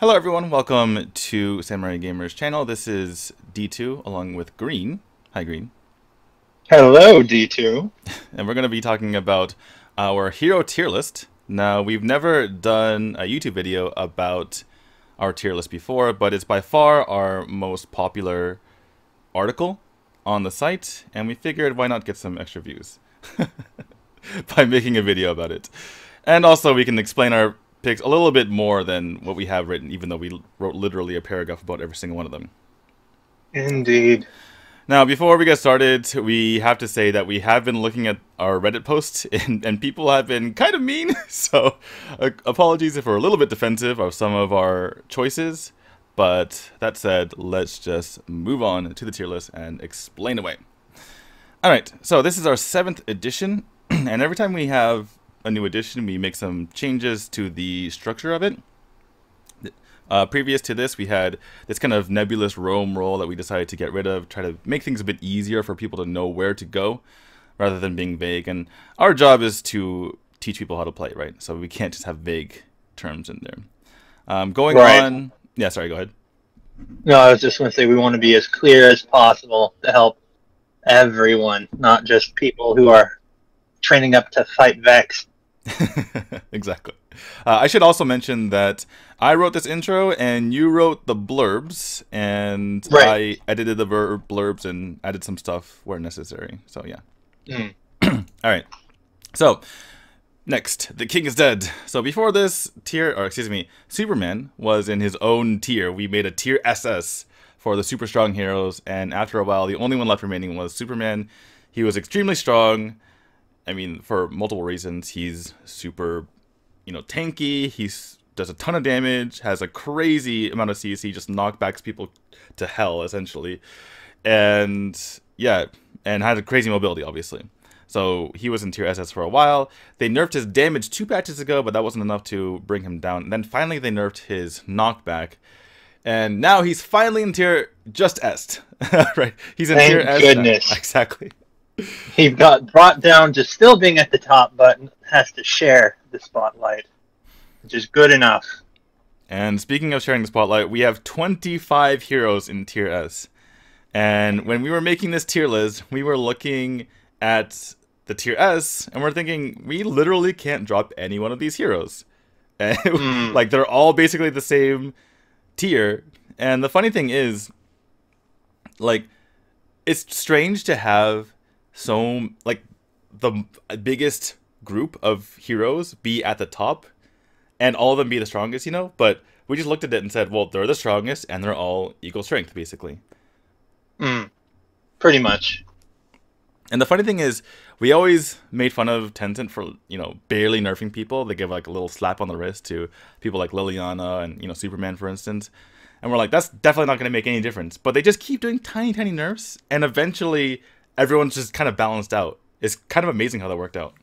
Hello everyone, welcome to Samurai Gamers channel. This is DTwo along with Green. Hi Green. Hello DTwo. And we're going to be talking about our hero tier list. Now, we've never done a YouTube video about our tier list before, but it's by far our most popular article on the site, and we figured why not get some extra views by making a video about it. And also we can explain our picks a little bit more than what we have written, even though we wrote literally a paragraph about every single one of them. Indeed. Now, before we get started, we have to say that we have been looking at our Reddit posts, and, and people have been kind of mean. So, uh, apologies if we're a little bit defensive of some of our choices. But that said, let's just move on to the tier list and explain away. All right, so this is our seventh edition, and every time we have a new edition, we make some changes to the structure of it. Uh, previous to this, we had this kind of nebulous roam role that we decided to get rid of, try to make things a bit easier for people to know where to go, rather than being vague. And our job is to teach people how to play, right? So we can't just have vague terms in there. Um, going right. on, yeah, sorry, go ahead. No, I was just going to say we want to be as clear as possible to help everyone, not just people who are training up to fight Vex. exactly. Uh, I should also mention that I wrote this intro and you wrote the blurbs, and right. I edited the blurbs and added some stuff where necessary. So yeah. Mm. All right. So next, the king is dead. So before this tier, or excuse me, Superman was in his own tier. We made a tier SS for the super strong heroes, and after a while, the only one left remaining was Superman. He was extremely strong. I mean, for multiple reasons. He's super you know, tanky. He does a ton of damage, has a crazy amount of CC, just knockbacks people to hell, essentially. And yeah, and had a crazy mobility, obviously. So he was in tier SS for a while. They nerfed his damage two patches ago, but that wasn't enough to bring him down. And then finally they nerfed his knockback. And now he's finally in tier just est. right? He's in Thank tier S. Goodness. Exactly. He got brought down to still being at the top, but has to share the spotlight, which is good enough. And speaking of sharing the spotlight, we have 25 heroes in tier S. And when we were making this tier list, we were looking at the tier S and we're thinking we literally can't drop any one of these heroes. Mm. like they're all basically the same tier. And the funny thing is like it's strange to have so like the biggest group of heroes be at the top and all of them be the strongest, you know? But we just looked at it and said, well, they're the strongest and they're all equal strength, basically. Mm, pretty much. And the funny thing is, we always made fun of Tencent for, you know, barely nerfing people. They give like a little slap on the wrist to people like Liliana and, you know, Superman, for instance. And we're like, that's definitely not going to make any difference. But they just keep doing tiny, tiny nerfs. And eventually, everyone's just kind of balanced out. It's kind of amazing how that worked out.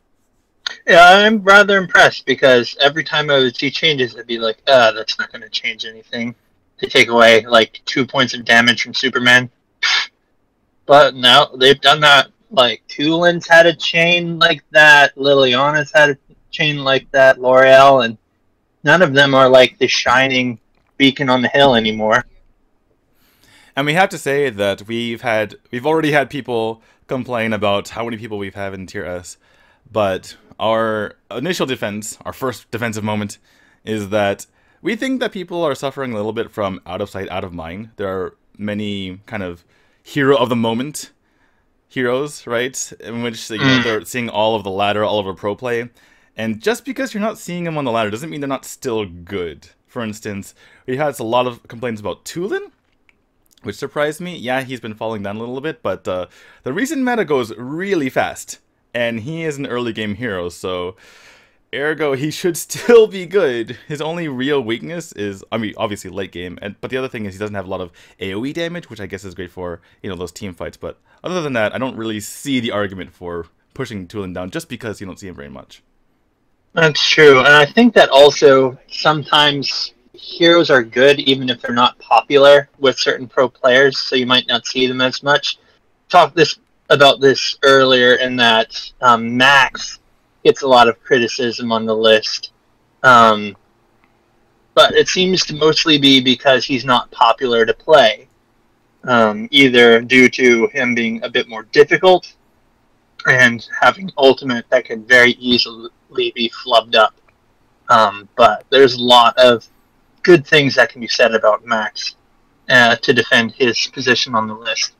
Yeah, I'm rather impressed because every time I would see changes, I'd be like, "Ah, that's not going to change anything." They take away like two points of damage from Superman, but now they've done that. Like Tulen's had a chain like that, Liliana's had a chain like that, Lauriel, and none of them are like the shining beacon on the hill anymore. And we have to say that we've had we've already had people complain about how many people we've had in tier S, but our initial defense, our first defensive moment, is that we think that people are suffering a little bit from out of sight, out of mind. There are many kind of hero of the moment heroes, right? In which you know, mm. they're seeing all of the ladder, all of our pro play. And just because you're not seeing them on the ladder doesn't mean they're not still good. For instance, we had a lot of complaints about Tulen, which surprised me. Yeah, he's been falling down a little bit, but uh, the recent meta goes really fast and he is an early game hero, so ergo he should still be good. His only real weakness is, I mean, obviously late game, and but the other thing is he doesn't have a lot of AOE damage, which I guess is great for you know those team fights. But other than that, I don't really see the argument for pushing Tulen down just because you don't see him very much. That's true, and I think that also sometimes heroes are good even if they're not popular with certain pro players, so you might not see them as much. Talk this about this earlier in that um, Max gets a lot of criticism on the list. Um, but it seems to mostly be because he's not popular to play, um, either due to him being a bit more difficult and having ultimate that could very easily be flubbed up. Um, but there's a lot of good things that can be said about Max uh, to defend his position on the list.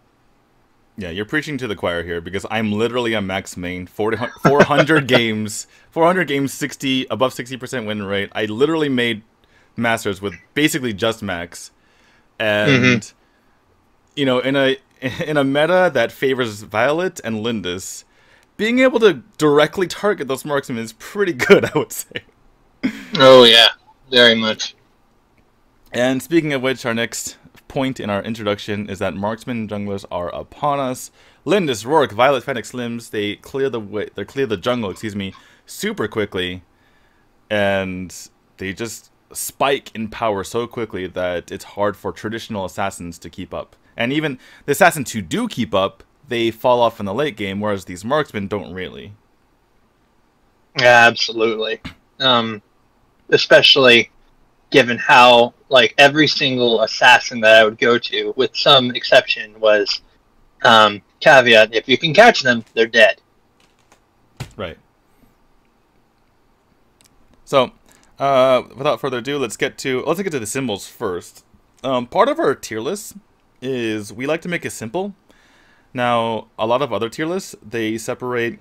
Yeah, you're preaching to the choir here because I'm literally a max main. 400 games, 400 games, 60 above 60% win rate. I literally made masters with basically just max, and mm-hmm. you know, in a in a meta that favors Violet and Lindis, being able to directly target those marksmen is pretty good. I would say. Oh yeah, very much. And speaking of which, our next point in our introduction is that marksman junglers are upon us. Lindis, Rourke, Violet, Fennik, Slimz, they clear the way, they clear the jungle, excuse me, super quickly, and they just spike in power so quickly that it's hard for traditional assassins to keep up. And even the assassins who do keep up, they fall off in the late game, whereas these marksmen don't really. Absolutely. Um, especially given how like every single assassin that I would go to, with some exception, was um, caveat: if you can catch them, they're dead. Right. So, uh, without further ado, let's get to let's get to the symbols first. Um, part of our tier list is we like to make it simple. Now, a lot of other tier lists they separate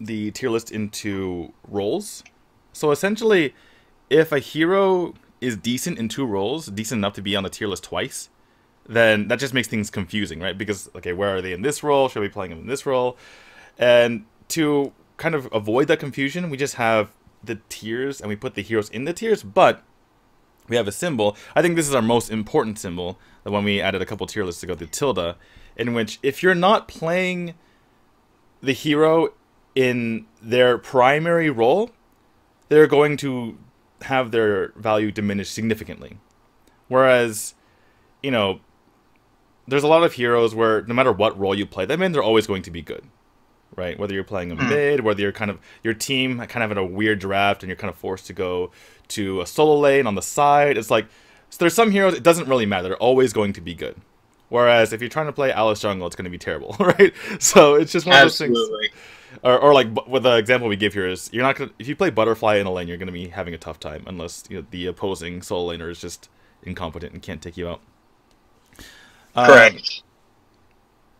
the tier list into roles. So essentially, if a hero is decent in two roles, decent enough to be on the tier list twice, then that just makes things confusing, right? Because okay, where are they in this role? Should we be playing them in this role? And to kind of avoid that confusion, we just have the tiers and we put the heroes in the tiers, but we have a symbol. I think this is our most important symbol, the one we added a couple tier lists ago, the tilde, in which if you're not playing the hero in their primary role, they're going to have their value diminish significantly. Whereas, you know, there's a lot of heroes where no matter what role you play them in, they're always going to be good. Right? Whether you're playing a hmm. mid, whether you're kind of your team kind of in a weird draft and you're kind of forced to go to a solo lane on the side, it's like so there's some heroes it doesn't really matter. They're always going to be good. Whereas if you're trying to play Alice Jungle, it's going to be terrible, right? So it's just one Absolutely. of those things or, or like what the example we give here is you're not gonna if you play butterfly in a lane you're gonna be having a tough time unless you know, the opposing solo laner is just incompetent and can't take you out. Correct. Um,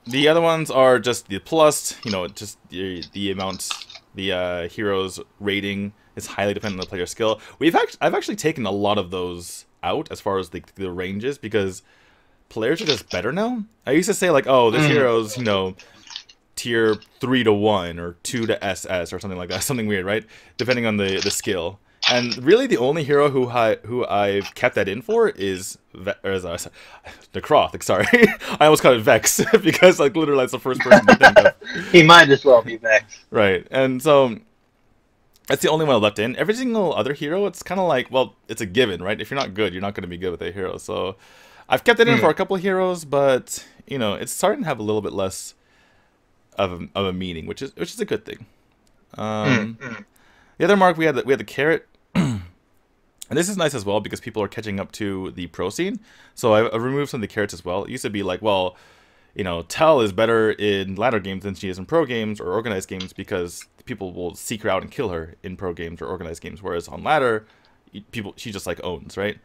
the other ones are just the plus, you know, just the the amount the uh, hero's rating is highly dependent on the player skill. We've actually I've actually taken a lot of those out as far as the the ranges because players are just better now. I used to say like, oh, this mm. hero's you know tier three to one or two to SS or something like that, something weird, right? Depending on the the skill. And really, the only hero who I who I've kept that in for is Ve- is, uh, Nakroth. Sorry, I almost called it Vex because like literally that's the first person to think of. he might as well be Vex. Right, and so that's the only one I left in. Every single other hero, it's kind of like well, it's a given, right? If you're not good, you're not going to be good with a hero. So I've kept it in mm. for a couple of heroes, but you know, it's starting to have a little bit less of a, of a meaning, which is which is a good thing. Um, mm-hmm. The other mark we had the, we had the caret, and this is nice as well because people are catching up to the pro scene. So I, I removed some of the carets as well. It used to be like, well, you know, Tell is better in ladder games than she is in pro games or organized games because people will seek her out and kill her in pro games or organized games. Whereas on ladder, people she just like owns right,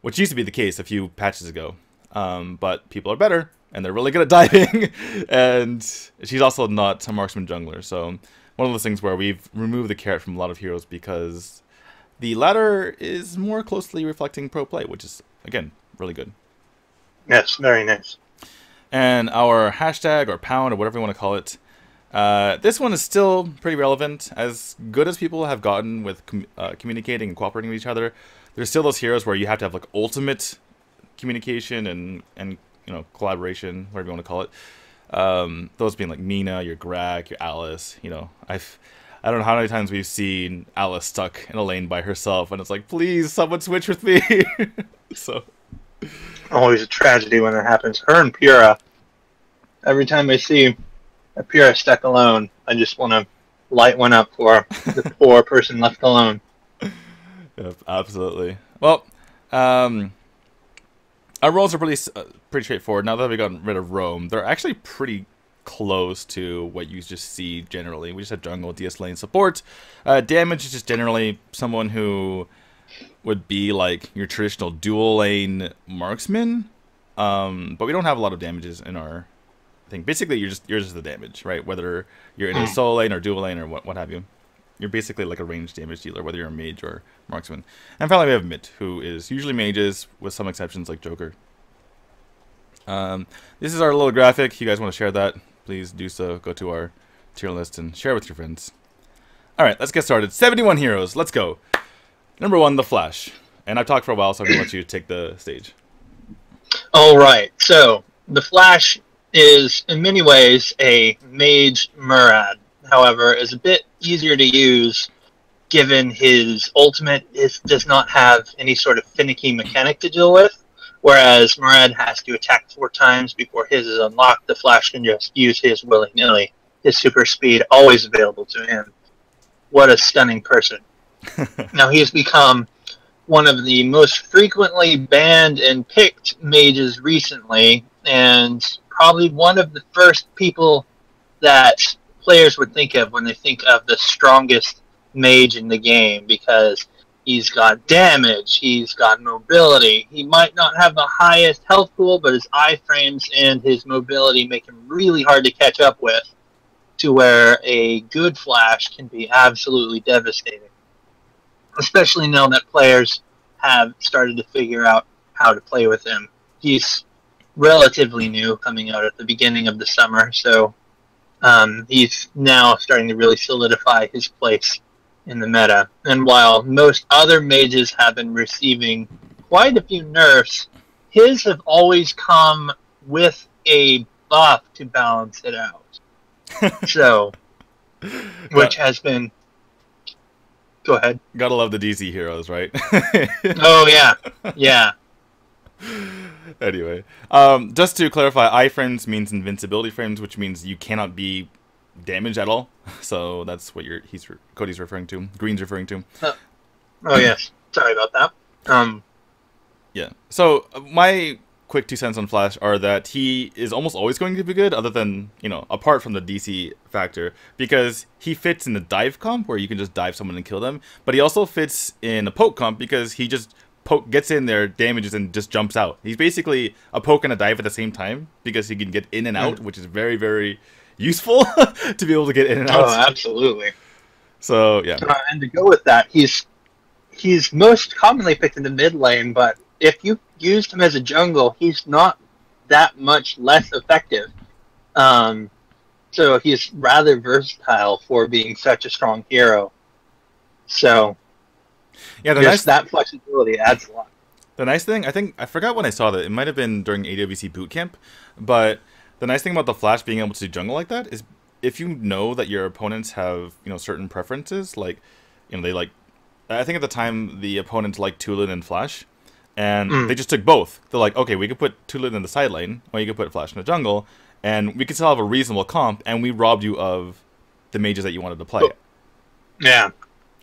which used to be the case a few patches ago. Um, but people are better and they're really good at diving. and she's also not a marksman jungler. So one of those things where we've removed the caret from a lot of heroes because the ladder is more closely reflecting pro play, which is again really good. Yes, very nice. And our hashtag or pound or whatever you want to call it. Uh, this one is still pretty relevant. As good as people have gotten with com uh, communicating and cooperating with each other, there's still those heroes where you have to have like ultimate communication and and you know collaboration, whatever you want to call it. Um, those being like Mina, your Grakk, your Alice. You know, I've I don't know how many times we've seen Alice stuck in a lane by herself, and it's like, please, someone switch with me. so always a tragedy when it happens. Her and Peura. Every time I see a Peura stuck alone, I just want to light one up for the poor person left alone. Yep, absolutely. Well, Um, our roles are pretty uh, pretty straightforward. Now that we've gotten rid of roam, they're actually pretty close to what you just see generally. We just have jungle, DS lane support. Uh, damage is just generally someone who would be like your traditional dual lane marksman. Um, but we don't have a lot of damages in our thing. Basically, you're just you're just the damage, right? Whether you're in a hmm. solo lane or dual lane or what what have you. You're basically like a ranged damage dealer, whether you're a mage or marksman. And finally, we have mid, who is usually mages, with some exceptions like Joker. Um, this is our little graphic. If you guys want to share that, please do so. Go to our tier list and share with your friends. Alright, let's get started. 71 heroes. Let's go. Number one, The Flash. And I've talked for a while, so I'm going to let you take the stage. All right. So, The Flash is, in many ways, a mage Murad. However, is a bit easier to use given his ultimate is, does not have any sort of finicky mechanic to deal with. Whereas Murad has to attack four times before his is unlocked, the Flash can just use his willy nilly. His super speed always available to him. What a stunning person. now he has become one of the most frequently banned and picked mages recently, and probably one of the first people that players would think of when they think of the strongest mage in the game because he's got damage, he's got mobility. He might not have the highest health pool, but his iframes and his mobility make him really hard to catch up with to where a good flash can be absolutely devastating. Especially now that players have started to figure out how to play with him. He's relatively new coming out at the beginning of the summer, so um, he's now starting to really solidify his place in the meta. And while most other mages have been receiving quite a few nerfs, his have always come with a buff to balance it out. so, which has been. Go ahead. Gotta love the DC heroes, right? oh yeah, yeah. Anyway, um, just to clarify, iframes means invincibility frames, which means you cannot be damaged at all. So that's what you're he's Cody's referring to. Green's referring to. Uh, oh yes, sorry about that. Um, yeah. So uh, my quick two cents on Flash are that he is almost always going to be good, other than you know apart from the DC factor, because he fits in the dive comp where you can just dive someone and kill them, but he also fits in a poke comp because he just poke gets in there, damages, and just jumps out. He's basically a poke and a dive at the same time because he can get in and out, mm. which is very very useful to be able to get in and out. Oh, absolutely. So yeah. Uh, and to go with that, he's he's most commonly picked in the mid lane, but if you used him as a jungle, he's not that much less effective. Um, so he's rather versatile for being such a strong hero. So yeah, the nice that flexibility adds a lot. The nice thing, I think, I forgot when I saw that. It might have been during AWC bootcamp, but the nice thing about the Flash being able to jungle like that is if you know that your opponents have you know certain preferences, like you know they like. I think at the time the opponents liked Tulen and Flash, and mm. they just took both. They're like, okay, we could put Tulen in the side lane, or you could put Flash in the jungle, and we could still have a reasonable comp, and we robbed you of the mages that you wanted to play. Yeah.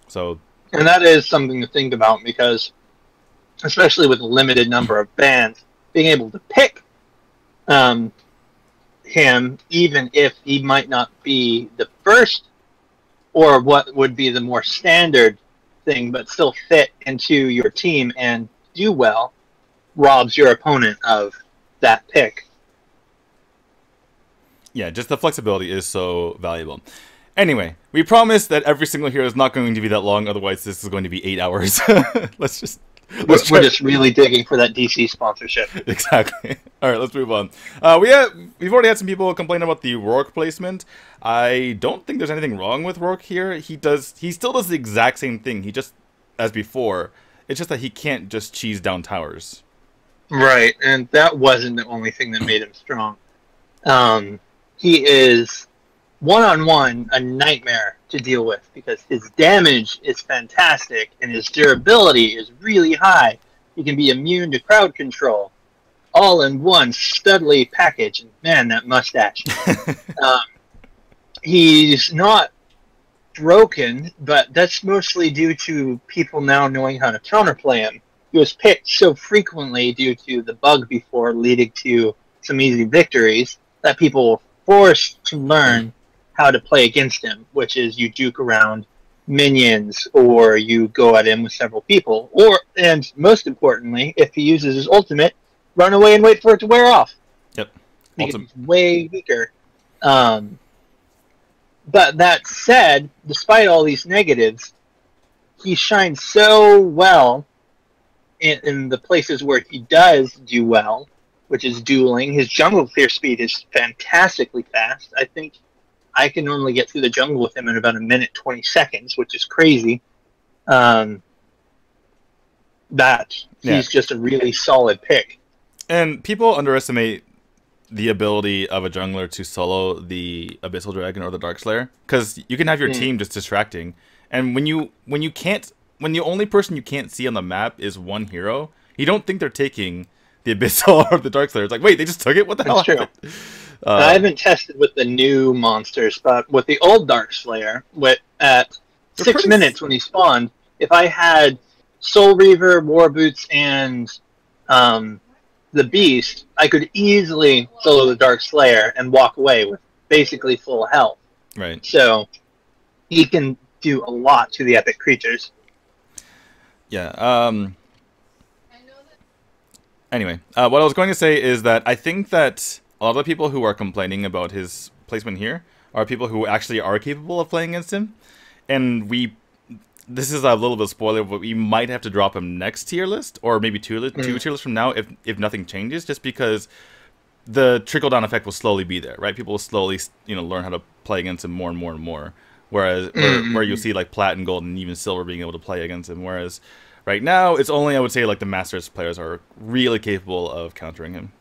So. And that is something to think about because, especially with a limited number of bans, being able to pick um, him, even if he might not be the first or what would be the more standard thing, but still fit into your team and do well, robs your opponent of that pick. Yeah, just the flexibility is so valuable. Anyway, we promise that every single hero is not going to be that long, otherwise this is going to be eight hours. Let's just we're, we're just really digging for that DC sponsorship. Exactly. All right, let's move on. Uh, we have we've already had some people complain about the Rourke placement. I don't think there's anything wrong with Rourke here. He does he still does the exact same thing. He just as before. It's just that he can't just cheese down towers. Right, and that wasn't the only thing that made him strong. Um, he is one on one a nightmare to deal with because his damage is fantastic and his durability is really high. He can be immune to crowd control, all in one studly package. And man, that mustache. um, he's not broken, but that's mostly due to people now knowing how to counterplay him. he was picked so frequently due to the bug before leading to some easy victories that people were forced to learn how to play against him, which is you juke around minions or you go at him with several people, or and most importantly, if he uses his ultimate, run away and wait for it to wear off. Yep. Way weaker. Um, but that said, despite all these negatives, he shines so well in, in the places where he does do well, which is dueling. His jungle clear speed is fantastically fast. I think I can normally get through the jungle with him in about a minute twenty seconds, which is crazy. Um, that Yeah. he's just a really solid pick. And people underestimate the ability of a jungler to solo the Abyssal Dragon or the Dark Slayer because you can have your Mm. team just distracting, and when you when you can't when the only person you can't see on the map is one hero, you don't think they're taking the Abyssal or the Dark Slayer. It's like, wait, they just took it. What the hell? True. Happened? I Uh, haven't tested with the new monsters, but with the old Dark Slayer, with at six pretty- minutes when he spawned, if I had Soul Reaver, War Boots, and um, the Beast, I could easily solo the Dark Slayer and walk away with basically full health. right. So he can do a lot to the epic creatures. Yeah. Um. Anyway, uh, what I was going to say is that I think that a lot of the people who are complaining about his placement here are people who actually are capable of playing against him, and we. This is a little bit of spoiler, but we might have to drop him next tier list, or maybe two li- two Mm. tier lists from now, if if nothing changes, just because the trickle down effect will slowly be there, right? People will slowly, you know, learn how to play against him more and more and more. Whereas where, Mm. where you'll see like plat and gold and even silver being able to play against him. Whereas right now it's only I would say like the masters players are really capable of countering him.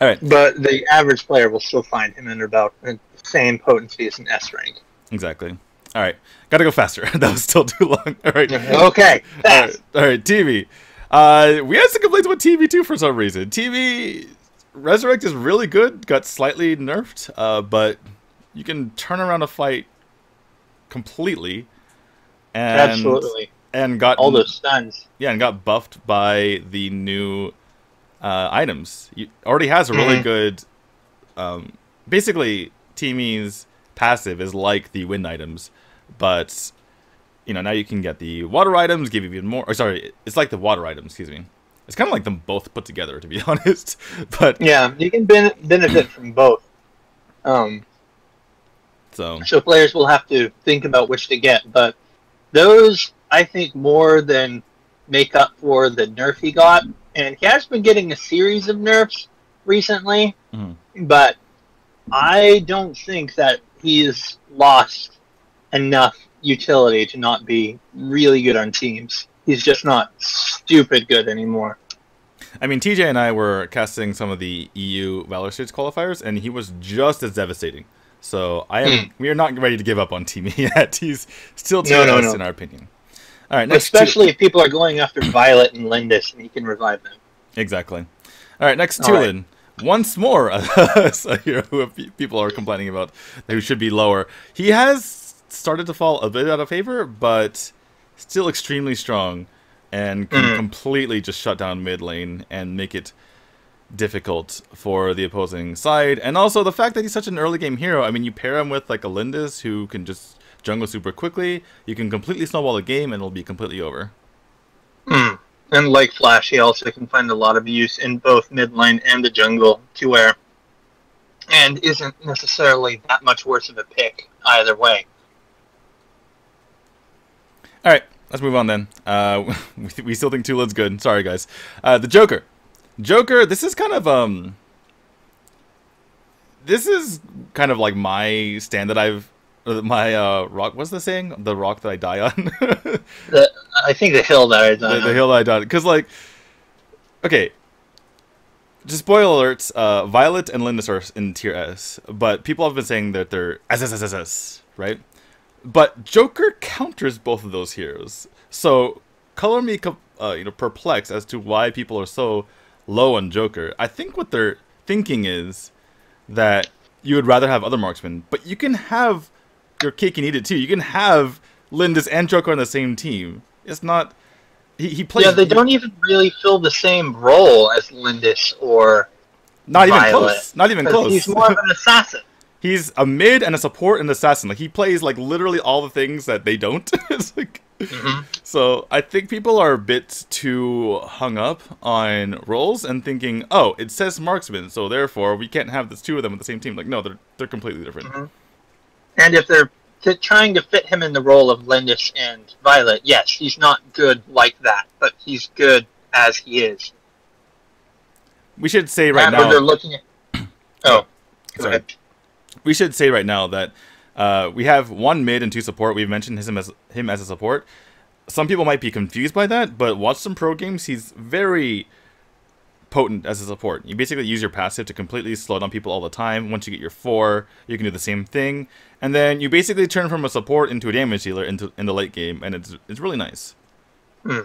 All right, But the average player will still find him in about the same potency as an S rank. exactly. All right, gotta go faster. that was still too long. All right. Okay, All right. All right. TeeMee. Uh, we had some complaints about TeeMee too for some reason. TeeMee Resurrect is really good, got slightly nerfed, uh, but you can turn around a fight completely, and Absolutely. and got All those stuns. yeah, and got buffed by the new uh, items. You already has a really Mhm. good. Um, basically, TeeMee's passive is like the wind items, but you know now you can get the water items, give you even more. Or sorry, it's like the water items. Excuse me. It's kind of like them both put together, to be honest. But Yeah, you can ben- benefit from both. Um, so so players will have to think about which to get, but those I think more than make up for the nerf he got, and he has been getting a series of nerfs recently, Mhm. but I don't think that he's lost enough utility to not be really good on teams. He's just not stupid good anymore. I mean, TJ and I were casting some of the EU Valor States qualifiers, and he was just as devastating. So I am. Hmm. We are not ready to give up on TeeMee yet. He's still too No, no, us no. in our opinion. All right, next. two- Especially if people are going after Violet and Lindis, and he can revive them. exactly. All right, next All right. Tulen. Once more, a hero who people are complaining about who should be lower. He has started to fall a bit out of favor, but still extremely strong and can Mhm. completely just shut down mid lane and make it difficult for the opposing side. And also the fact that he's such an early game hero. I mean, you pair him with like a Lindis who can just jungle super quickly. You can completely snowball the game and it'll be completely over. Hmm. And like Flash, he also can find a lot of use in both mid lane and the jungle to where, and isn't necessarily that much worse of a pick either way. All right, let's move on then. Uh, we, we still think Tulen's good. Sorry, guys. Uh, the Joker. Joker, this is kind of um. This is kind of like my stand that I've my uh rock. What's the saying? The rock that I die on. the, The, I think the hill that I done. the hill that I die on. Because like, okay. Just spoiler alerts. Uh, Violet and Lindis are in tier S, but people have been saying that they're S S S S S, right? But Joker counters both of those heroes. So color me, uh, you know, perplexed as to why people are so low on Joker. I think what they're thinking is that you would rather have other marksmen, but you can have your cake and eat it too. You can have Lindis and Joker on the same team. It's not he, he plays. Yeah, they don't even really fill the same role as Lindis or not even Violet, close. Not even close. He's more of an assassin. He's a mid and a support and assassin. Like he plays like literally all the things that they don't. like Mhm. so I think people are a bit too hung up on roles and thinking, oh, it says marksman, so therefore we can't have the two of them on the same team. Like no, they're they're completely different. Mhm. And if they're trying to fit him in the role of Lindis and Violet, yes, he's not good like that, but he's good as he is. We should say right and when they're now. looking at. Oh, Sorry. We should say right now that uh, we have one mid and two support. We've mentioned him as him as a support. Some people might be confused by that, but watch some pro games. He's very potent as a support. You basically use your passive to completely slow down people all the time. Once you get your four, you can do the same thing, and then you basically turn from a support into a damage dealer into in the late game, and it's it's really nice. Hmm.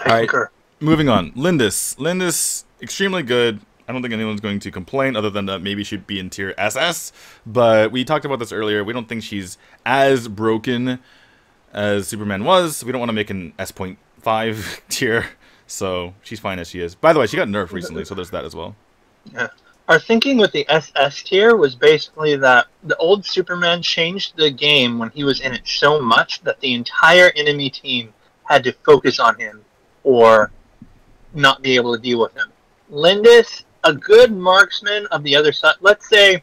I concur. Moving on, Lindis. Lindis, extremely good. I don't think anyone's going to complain, other than that maybe she'd be in tier SS. But we talked about this earlier. We don't think she's as broken as Superman was. We don't want to make an S.5 tier, so she's fine as she is. By the way, she got nerfed recently, so there's that as well. Yeah. Our thinking with the SS tier was basically that the old Superman changed the game when he was in it so much that the entire enemy team had to focus on him or not be able to deal with him. Lindis, a good marksman of the other side, let's say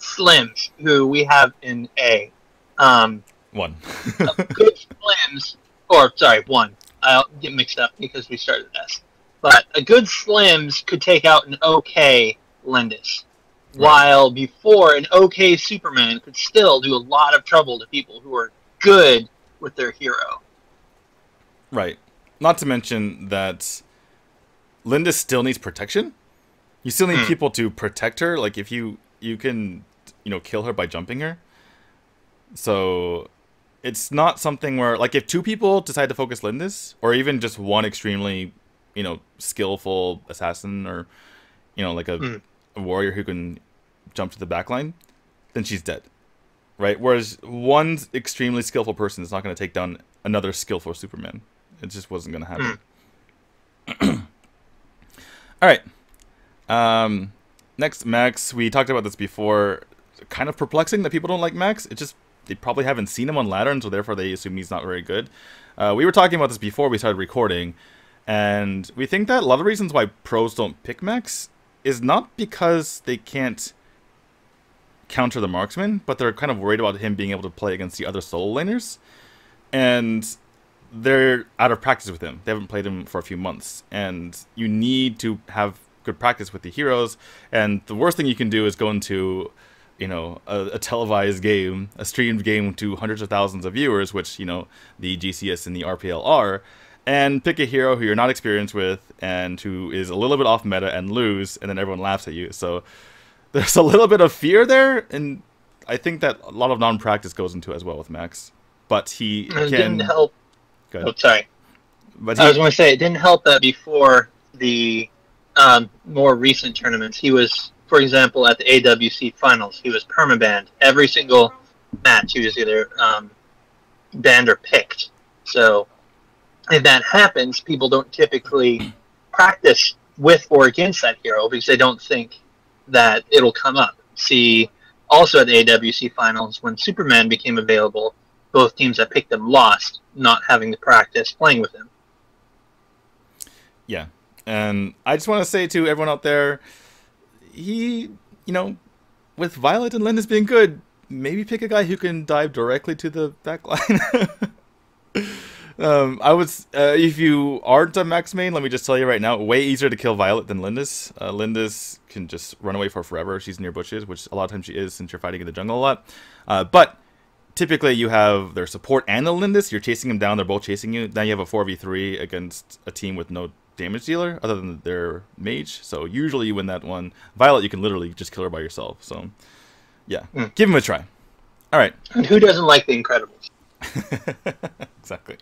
Slimz, who we have in A. Um, One. good Slimz, or sorry, one. I'll get mixed up because we started this. But a good Slimz could take out an okay Lindis, Right. while before an okay Superman could still do a lot of trouble to people who are good with their hero. Right. Not to mention that Lindis still needs protection. You still need Hmm. people to protect her. Like if you you can you know kill her by jumping her. So it's not something where like if two people decide to focus Lindis, or even just one extremely you know skillful assassin, or you know like a, Hmm. a warrior who can jump to the back line, then she's dead. Right. Whereas one extremely skillful person is not going to take down another skillful Superman. It just wasn't going to happen. All right. Um, next, Max. We talked about this before. Kind of perplexing that people don't like Max. It just they probably haven't seen him on ladder, so therefore they assume he's not very good. Uh, we were talking about this before we started recording, and we think that a lot of reasons why pros don't pick Max is not because they can't counter the marksman, but they're kind of worried about him being able to play against the other solo laners, and they're out of practice with him. They haven't played him for a few months, and you need to have good practice with the heroes. And the worst thing you can do is go into, you know, a, a televised game, a streamed game to hundreds of thousands of viewers, which you know the GCS and the RPL are, and pick a hero who you're not experienced with and who is a little bit off meta and lose, and then everyone laughs at you. So there's a little bit of fear there, and I think that a lot of non-practice goes into as well with Max. But he it can. didn't help. Go Oh, sorry. But I was going to say it didn't help that before the um, more recent tournaments, he was, for example, at the AWC finals, he was permabanned every single match. He was either um, banned or picked. So if that happens, people don't typically practice with or against that hero because they don't think that it'll come up. See, also at the AWC finals, when Superman became available, both teams that picked him lost, not having to practice playing with him. yeah, and I just want to say to everyone out there, he, you know, with Violet and Lindis being good, maybe pick a guy who can dive directly to the back line. um, I was, uh, if you aren't a max main, let me just tell you right now, way easier to kill Violet than Lindis. Uh, Lindis can just run away for forever. She's near bushes, which a lot of times she is since you're fighting in the jungle a lot. Uh, but typically you have their support and the Lindis. You're chasing them down. They're both chasing you. Now you have a 4v3 against a team with no damage dealer other than their mage. So usually you win that one. Violet, you can literally just kill her by yourself. So yeah, Mm. give him a try. All right. And who doesn't like the Incredibles? exactly.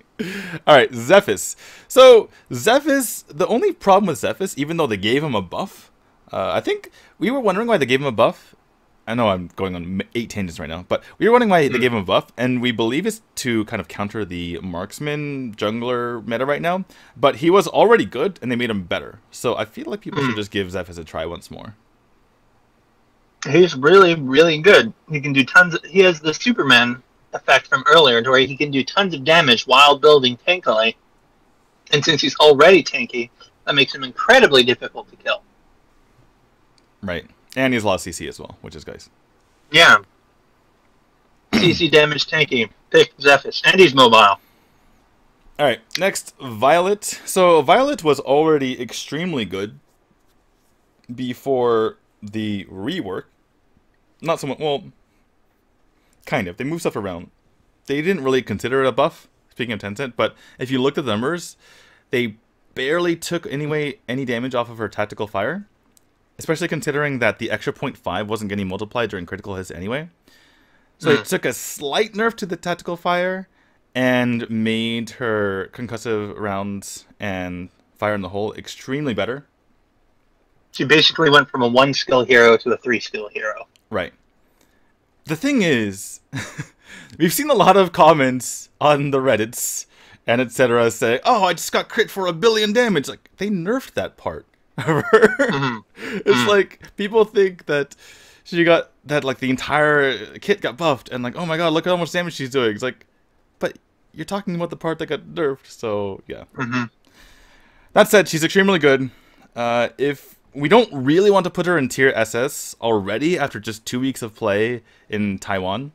All right, Zephys. So Zephys, the only problem with Zephys, even though they gave him a buff, uh, I think we were wondering why they gave him a buff. I know I'm going on eight tangents right now, but we were wondering why mm. they hmm. gave him a buff, and we believe it's to kind of counter the marksman jungler meta right now. But he was already good, and they made him better. So I feel like people mm. should just give Zephys a try once more. He's really, really good. He can do tons. Of, he has the Superman effect from earlier, to where he can do tons of damage while building tankily. And since he's already tanky, that makes him incredibly difficult to kill. Right. And he's lost CC as well, which is nice. Yeah. CC damage tanking. Pick Zephys. And he's mobile. Alright, next, Violet. So, Violet was already extremely good before the rework. Not somewhat, well, kind of. They move stuff around. They didn't really consider it a buff, speaking of Tencent, but if you looked at the numbers, they barely took anyway any damage off of her tactical fire. Especially considering that the extra 0.5 wasn't getting multiplied during critical hits anyway. So mm. it took a slight nerf to the tactical fire and made her concussive rounds and fire in the hole extremely better. She basically went from a one skill hero to a three skill hero. Right. The thing is, we've seen a lot of comments on the Reddits and etc. say, "Oh, I just got crit for a billion damage." Like they nerfed that part. Mm-hmm. It's mm-hmm. like people think that she got that like the entire kit got buffed, and like, oh my god, look at how much damage she's doing. It's like, but you're talking about the part that got nerfed, so yeah. Mm-hmm. That said, she's extremely good. Uh, if we don't really want to put her in tier SS already after just two weeks of play in Taiwan,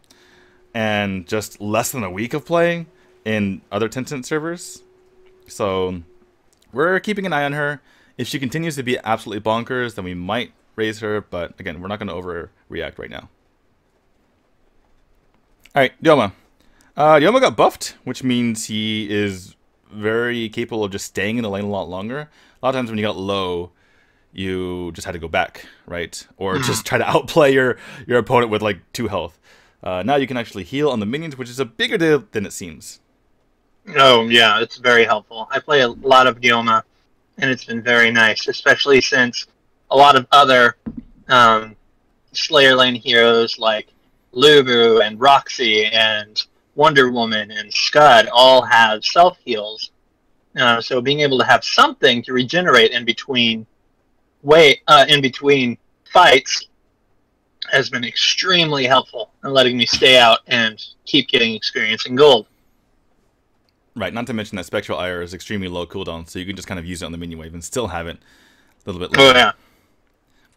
and just less than a week of play in other Tencent servers, so we're keeping an eye on her. If she continues to be absolutely bonkers, then we might raise her, but again, we're not going to overreact right now. Alright, Yoma. Uh, Yoma got buffed, which means he is very capable of just staying in the lane a lot longer. A lot of times when you got low, you just had to go back, right? Or mm-hmm. just try to outplay your, your opponent with like two health. Uh, now you can actually heal on the minions, which is a bigger deal than it seems. Oh, yeah, it's very helpful. I play a lot of Yoma and it's been very nice, especially since a lot of other um, Slayer Lane heroes like Lu and Roxie and Wonder Woman and Skud all have self heals. Uh, so being able to have something to regenerate in between wait uh, in between fights has been extremely helpful in letting me stay out and keep getting experience in gold. Right, not to mention that Spectral Ire is extremely low cooldown, so you can just kind of use it on the menu wave and still have it a little bit later. Oh, yeah.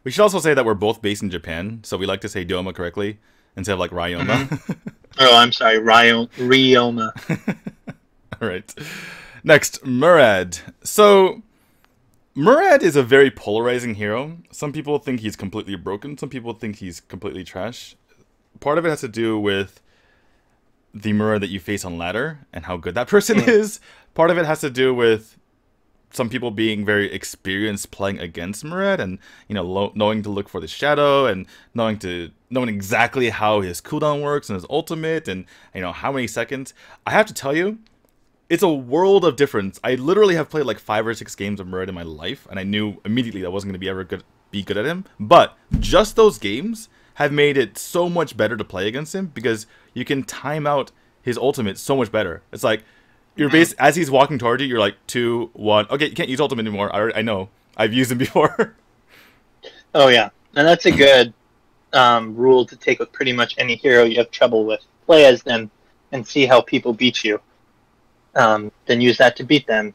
We should also say that we're both based in Japan, so we like to say Dioma correctly instead of like Ryoma. Mm-hmm. oh, I'm sorry, Ryo- Ryoma. All right. Next, Murad. So, Murad is a very polarizing hero. Some people think he's completely broken, some people think he's completely trash. Part of it has to do with the Murad that you face on ladder and how good that person mm. is. Part of it has to do with some people being very experienced playing against Murad and you know lo- knowing to look for the shadow and knowing to knowing exactly how his cooldown works and his ultimate and you know how many seconds. I have to tell you, it's a world of difference. I literally have played like five or six games of Murad in my life, and I knew immediately that I wasn't going to be ever good be good at him. But just those games have made it so much better to play against him because you can time out his ultimate so much better. It's like you're base as he's walking toward you, you're like two, one. Okay, you can't use ultimate anymore. I, I know. I've used him before. oh yeah, and that's a good um, rule to take with pretty much any hero you have trouble with. Play as them and see how people beat you. Um, then use that to beat them.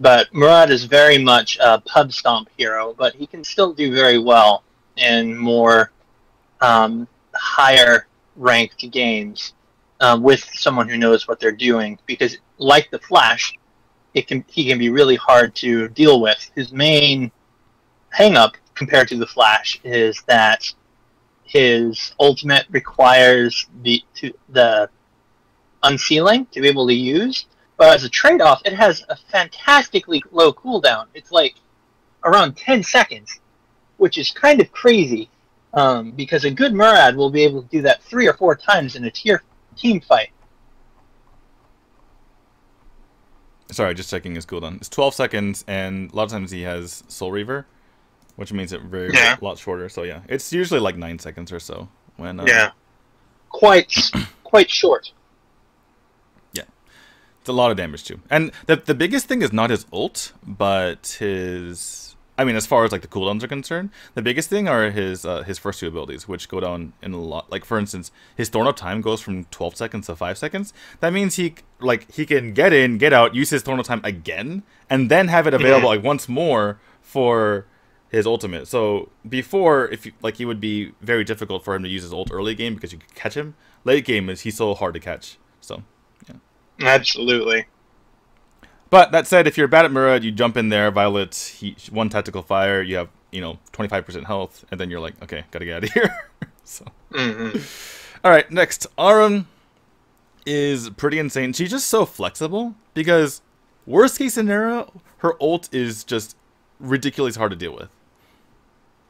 But Murad is very much a pub stomp hero, but he can still do very well in more um, higher ranked games uh, with someone who knows what they're doing. Because, like the Flash, it can he can be really hard to deal with. His main hangup compared to the Flash is that his ultimate requires the to, the unsealing to be able to use. But as a trade-off, it has a fantastically low cooldown. It's like around 10 seconds, which is kind of crazy um, because a good Murad will be able to do that three or four times in a tier team fight. Sorry, just checking his cooldown. It's 12 seconds, and a lot of times he has Soul Reaver. which means it very yeah. a lot shorter. So yeah, it's usually like nine seconds or so when. Uh, yeah, quite quite short. Yeah, it's a lot of damage too, and the the biggest thing is not his ult, but his I mean, as far as like the cooldowns are concerned, the biggest thing are his uh, his first two abilities, which go down in a lot. Like for instance, his Thorn of Time goes from 12 seconds to 5 seconds. That means he like he can get in, get out, use his Thorn of Time again, and then have it available like once more for his ultimate. So before, if you, like, he would be very difficult for him to use his ult early game because you could catch him. Late game is he's so hard to catch. So yeah, absolutely. But that said, if you're bad at Murad, you jump in there, Violet, he, one tactical fire, you have, you know, 25% health, and then you're like, okay, gotta get out of here. so. Mm-hmm. All right, next. Arum is pretty insane. She's just so flexible because, worst case scenario, her ult is just ridiculously hard to deal with.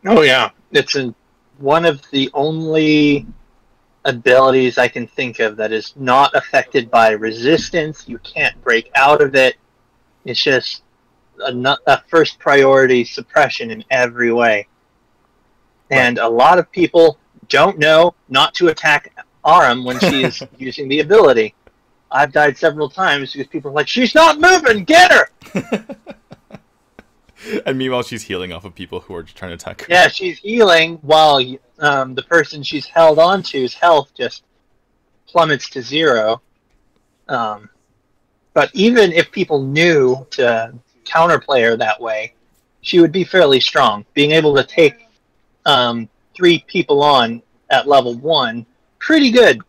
Oh, yeah. It's in one of the only abilities I can think of that is not affected by resistance. You can't break out of it. It's just a, a first priority suppression in every way. And a lot of people don't know not to attack Arum when she is using the ability. I've died several times because people are like, she's not moving, get her! and meanwhile, she's healing off of people who are trying to attack her. Yeah, she's healing while um, the person she's held on to's health just plummets to zero. Um, but even if people knew to counterplay her that way, she would be fairly strong. Being able to take um, three people on at level one, pretty good.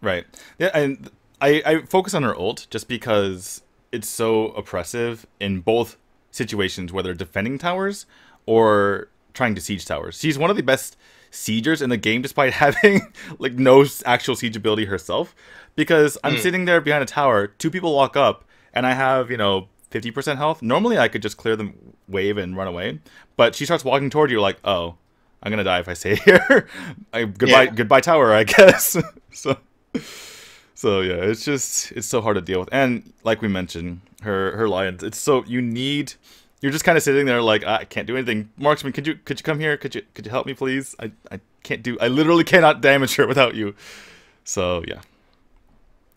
Right. Yeah, and I, I focus on her ult just because it's so oppressive in both situations, whether defending towers or trying to siege towers. She's one of the best siegers in the game, despite having like no actual siege ability herself because I'm mm. sitting there behind a tower, two people walk up, and I have, you know, 50% health. Normally I could just clear the wave and run away, but she starts walking toward you like, "Oh, I'm going to die if I stay here." I, goodbye yeah. goodbye tower, I guess. so so yeah, it's just it's so hard to deal with. And like we mentioned, her her lions, it's so you need you're just kind of sitting there like I can't do anything. Marksman, could you could you come here? Could you could you help me please? I I can't do I literally cannot damage her without you. So yeah.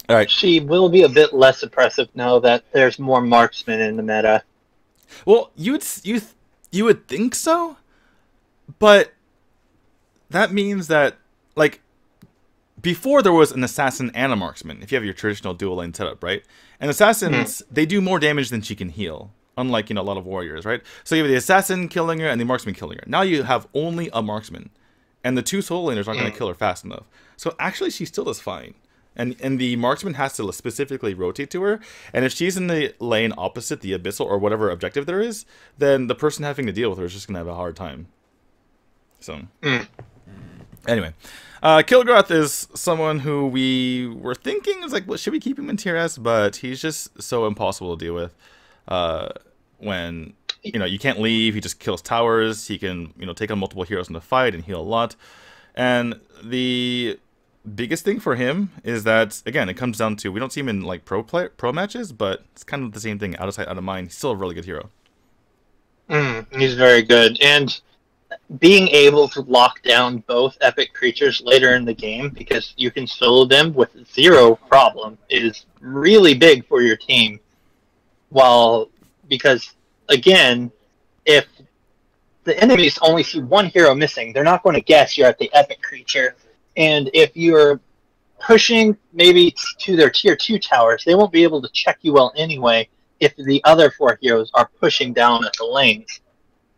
All right. She will be a bit less oppressive now that there's more marksmen in the meta. Well, you'd you you would think so, but that means that like before there was an assassin and a marksman. If you have your traditional dual lane setup, right? And assassins mm. they do more damage than she can heal, unlike you know a lot of warriors, right? So you have the assassin killing her and the marksman killing her. Now you have only a marksman, and the two soul laners aren't mm. going to kill her fast enough. So actually, she still does fine and and the marksman has to specifically rotate to her and if she's in the lane opposite the abyssal or whatever objective there is then the person having to deal with her is just gonna have a hard time so mm. anyway uh Kil'Groth is someone who we were thinking is like well, should we keep him in tier s but he's just so impossible to deal with uh when you know you can't leave he just kills towers he can you know take on multiple heroes in the fight and heal a lot and the biggest thing for him is that again it comes down to we don't see him in like pro play, pro matches, but it's kind of the same thing. Out of sight, out of mind. He's still a really good hero. Mm, he's very good, and being able to lock down both epic creatures later in the game because you can solo them with zero problem is really big for your team. While because again, if the enemies only see one hero missing, they're not going to guess you're at the epic creature and if you're pushing maybe to their tier two towers, they won't be able to check you well anyway if the other four heroes are pushing down at the lanes.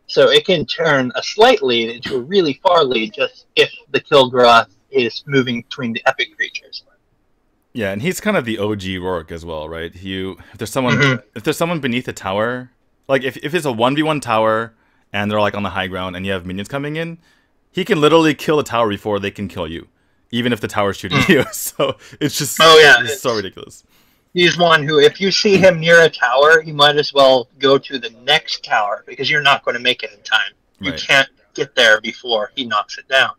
So it can turn a slight lead into a really far lead just if the Kil'Groth is moving between the epic creatures. Yeah, and he's kind of the OG Rourke as well, right? You if there's someone mm-hmm. if there's someone beneath a tower, like if, if it's a one v one tower and they're like on the high ground and you have minions coming in, he can literally kill the tower before they can kill you, even if the tower's shooting mm. you. So it's just oh yeah, it's, it's so ridiculous. He's one who, if you see him near a tower, you might as well go to the next tower because you're not going to make it in time. You right. can't get there before he knocks it down.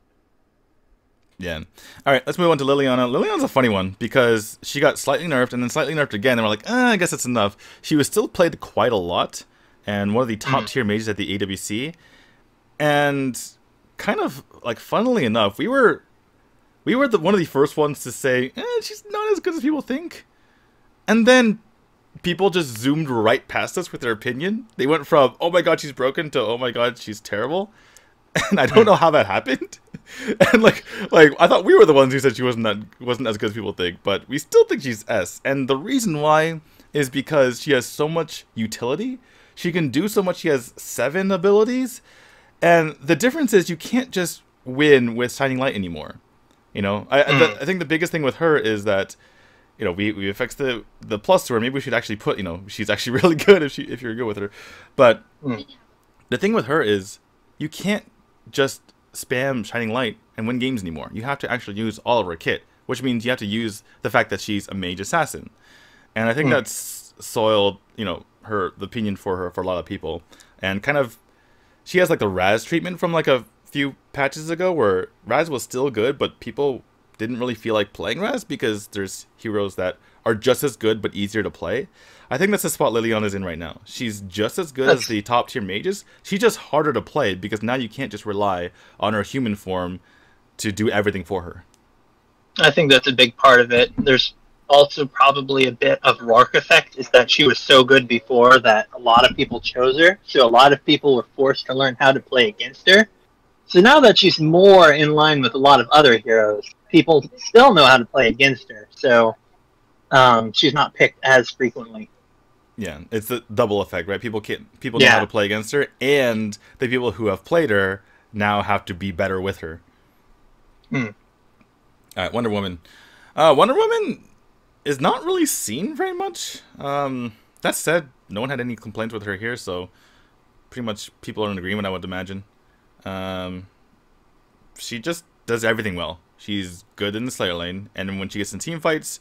Yeah. All right, let's move on to Liliana. Liliana's a funny one because she got slightly nerfed and then slightly nerfed again. And we're like, ah, I guess that's enough. She was still played quite a lot and one of the top mm. tier mages at the AWC. And kind of like funnily enough, we were we were the one of the first ones to say, eh, she's not as good as people think. And then people just zoomed right past us with their opinion. They went from, oh my god, she's broken to oh my god, she's terrible. And I don't know how that happened. and like like I thought we were the ones who said she wasn't that wasn't as good as people think, but we still think she's S. And the reason why is because she has so much utility. She can do so much. She has seven abilities. And the difference is you can't just win with Shining Light anymore. You know, I, mm. the, I think the biggest thing with her is that you know, we, we affects the the plus to her. Maybe we should actually put, you know, she's actually really good if she if you're good with her. But mm. the thing with her is you can't just spam Shining Light and win games anymore. You have to actually use all of her kit, which means you have to use the fact that she's a mage assassin. And I think mm. that's soiled, you know, her the opinion for her for a lot of people. And kind of she has like the Raz treatment from like a few patches ago where Raz was still good, but people didn't really feel like playing Raz because there's heroes that are just as good but easier to play. I think that's the spot Liliana is in right now. She's just as good as the top tier mages. She's just harder to play because now you can't just rely on her human form to do everything for her. I think that's a big part of it. There's also probably a bit of Rourke effect is that she was so good before that a lot of people chose her. So a lot of people were forced to learn how to play against her. So now that she's more in line with a lot of other heroes, people still know how to play against her. So um, she's not picked as frequently. Yeah, it's the double effect, right? People can't people know yeah. how to play against her, and the people who have played her now have to be better with her. Hmm. All right, Wonder Woman. Uh, Wonder Woman is not really seen very much. Um, that said, no one had any complaints with her here, so pretty much people are in agreement. I would imagine. Um, she just does everything well. She's good in the Slayer lane, and when she gets in team fights,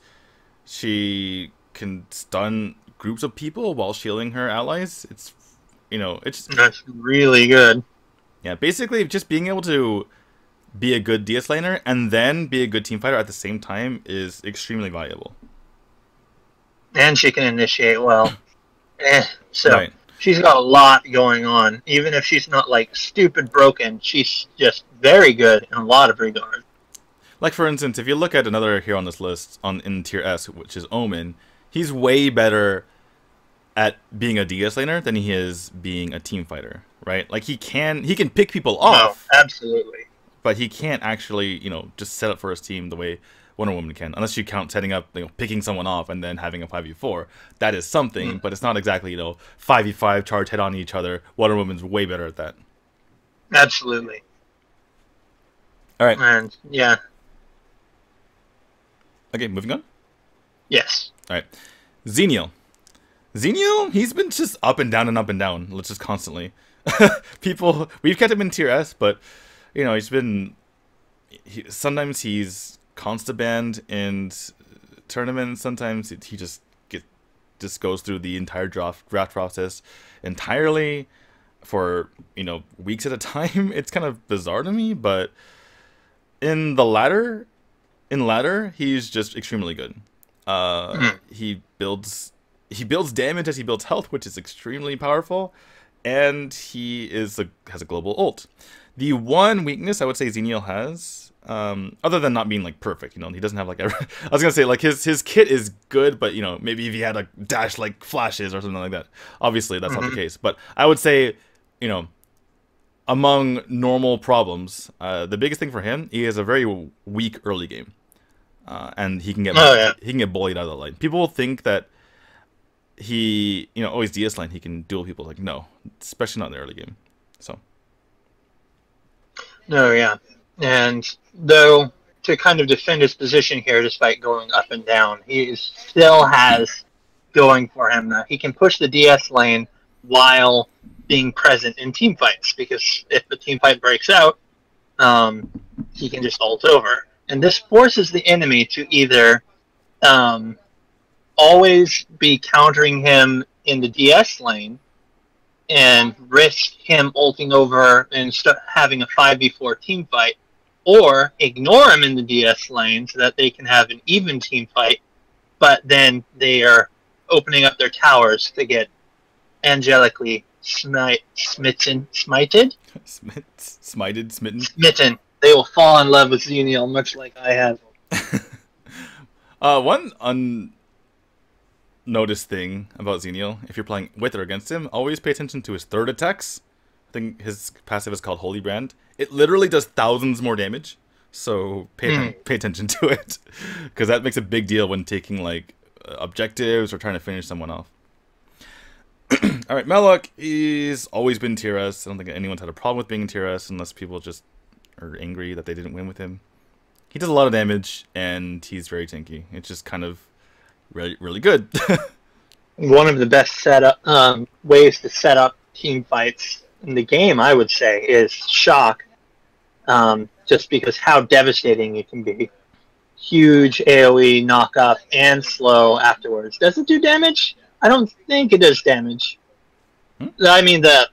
she can stun groups of people while shielding her allies. It's you know, it's that's really good. Yeah, basically just being able to be a good DS laner and then be a good team fighter at the same time is extremely valuable. And she can initiate well. eh, so right she's got a lot going on. Even if she's not like stupid broken, she's just very good in a lot of regards. Like for instance, if you look at another hero on this list on in tier S, which is Omen, he's way better at being a DS laner than he is being a team fighter, right? Like he can he can pick people off. No, absolutely. But he can't actually, you know, just set up for his team the way Wonder Woman can, unless you count setting up, you know, picking someone off and then having a five v four. That is something, mm. but it's not exactly you know five v five charge head on each other. Wonder Woman's way better at that. Absolutely. All right. And yeah. Okay, moving on. Yes. All right, Xeniel. Xeniel, he's been just up and down and up and down, let's just constantly. People, we've kept him in tier S, but you know he's been. He, sometimes he's constaband in tournaments. Sometimes it, he just get just goes through the entire draft draft process entirely for you know weeks at a time. It's kind of bizarre to me, but in the ladder, in ladder, he's just extremely good. Uh, mm-hmm. he builds he builds damage as he builds health, which is extremely powerful, and he is a, has a global ult. The one weakness I would say Xeniel has um, other than not being like perfect, you know, he doesn't have like every, I was gonna say like his his kit is good, but you know maybe if he had a dash like flashes or something like that, obviously that's mm-hmm. not the mm-hmm. case. But I would say, you know, among normal problems, uh, the biggest thing for him, he has a very weak early game, uh, and he can get oh, yeah. he can get bullied out of the lane. People think that he, you know, always DS line he can duel people. Like no, especially not in the early game. So. No, yeah. And though to kind of defend his position here, despite going up and down, he still has going for him that he can push the DS lane while being present in team fights. Because if the team fight breaks out, um, he can just ult over, and this forces the enemy to either um, always be countering him in the DS lane and risk him ulting over and having a 5v4 team fight, or ignore him in the DS lane so that they can have an even team fight, but then they are opening up their towers to get angelically smite, smitten, smited, Smit, smited, smitten. smitten. They will fall in love with Xeniel, much like I have. uh, one unnoticed thing about Xeniel, if you're playing with or against him, always pay attention to his third attacks. I think his passive is called Holy Brand. It literally does thousands more damage, so pay Mm. pay attention to it, because that makes a big deal when taking like uh, objectives or trying to finish someone off. All right, Maloch, he's always been tier S. I don't think anyone's had a problem with being in tier S unless people just are angry that they didn't win with him. He does a lot of damage and he's very tanky. It's just kind of really really good. One of the best setup um, ways to set up team fights in the game, I would say, is shock. Um, just because how devastating it can be. Huge AOE knockoff and slow afterwards. Does it do damage? I don't think it does damage. Hmm? I mean the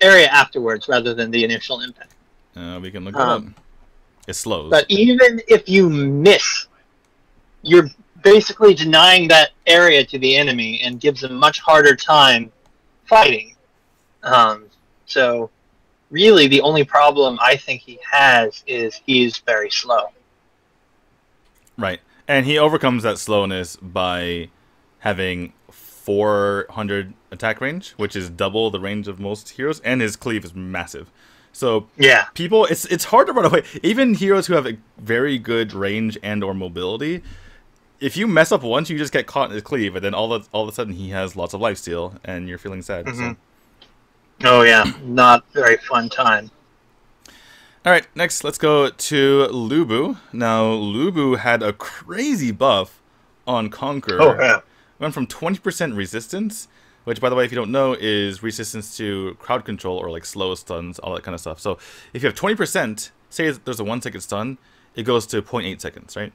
area afterwards rather than the initial impact. uh, we can look that up. Um, It slows. But even if you miss, you're basically denying that area to the enemy and gives them much harder time fighting. Um, so, really, the only problem I think he has is he's very slow. Right. And he overcomes that slowness by having 400 attack range, which is double the range of most heroes, and his cleave is massive. So Yeah, people, it's it's hard to run away. Even heroes who have a very good range and or mobility, if you mess up once, you just get caught in his cleave, and then all of, all of a sudden he has lots of life steal, and you're feeling sad. So. Mhm. Oh yeah, not very fun time. All right, next let's go to Lubu. Now Lubu had a crazy buff on Conquer. Oh yeah. Went from 20% resistance, which by the way, if you don't know, is resistance to crowd control or like slow stuns, all that kind of stuff. So if you have 20%, say there's a one second stun, it goes to 0.8 seconds, right?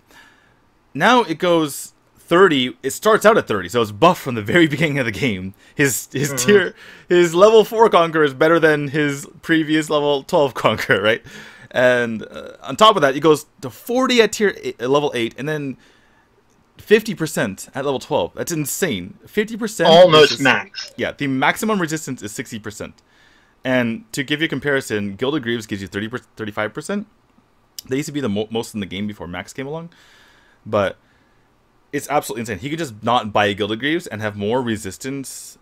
Now it goes 30. It starts out at 30, so it's buffed from the very beginning of the game. His his Mhm. tier, his level four conquer is better than his previous level 12 conquer, right? And uh, on top of that, it goes to 40 at tier eight, uh, level eight, and then 50% at level 12. That's insane. 50% Almost resist- max. Yeah, the maximum resistance is 60%. And to give you a comparison, Gilded Greaves gives you 30 35%. They used to be the mo- most in the game before Max came along. But it's absolutely insane. He could just not buy Gilded Greaves and have more resistance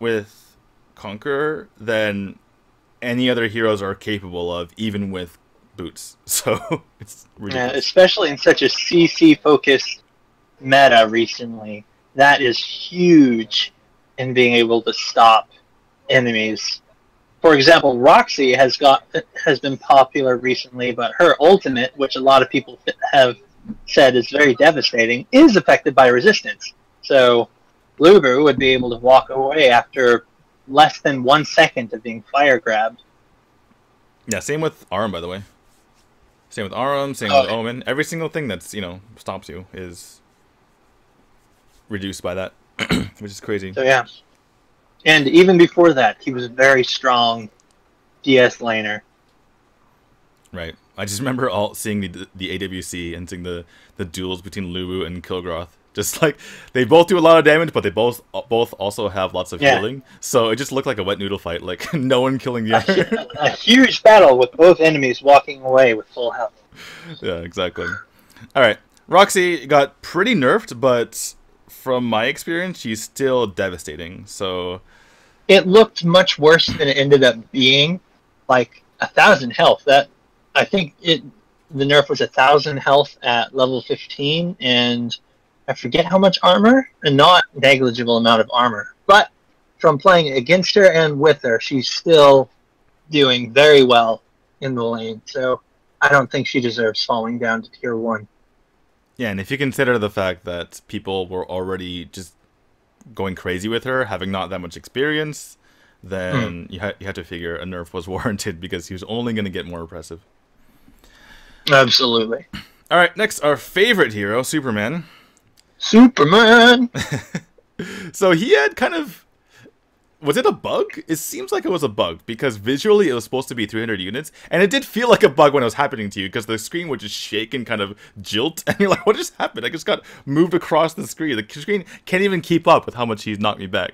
with Conqueror than any other heroes are capable of, even with boots. So it's Yeah, especially in such a CC focused meta recently. That is huge in being able to stop enemies. For example, Roxie has got has been popular recently, but her ultimate, which a lot of people have said is very devastating, is affected by resistance. So Lubu would be able to walk away after less than one second of being fire grabbed. Yeah, same with Arum, by the way. Same with Arum, same Oh, with yeah. Omen. Every single thing that's, you know, stops you is reduced by that, which is crazy. So yeah. And even before that, he was a very strong DS laner. Right. I just remember all seeing the the AWC and seeing the the duels between Lubu and Kil'Groth. Just like they both do a lot of damage, but they both uh, both also have lots of Yeah. healing. So it just looked like a wet noodle fight, like no one killing the other. a huge battle with both enemies walking away with full health. yeah, exactly. All right, Roxie got pretty nerfed, but from my experience, she's still devastating. So It looked much worse than it ended up being. Like a thousand health. That I think it the nerf was a thousand health at level fifteen and I forget how much armor. A not negligible amount of armor. But from playing against her and with her, she's still doing very well in the lane. So I don't think she deserves falling down to tier one. yeah, and if you consider the fact that people were already just going crazy with her, having not that much experience, then hmm. you, ha- you have to figure a nerf was warranted because he was only going to get more oppressive. Absolutely. All right, next our favorite hero, Superman. Superman. So he had kind of was it a bug? It seems like it was a bug because visually it was supposed to be 300 units, and it did feel like a bug when it was happening to you because the screen would just shake and kind of jilt, and you're like, "What just happened?" I just got moved across the screen. The screen can't even keep up with how much he's knocked me back.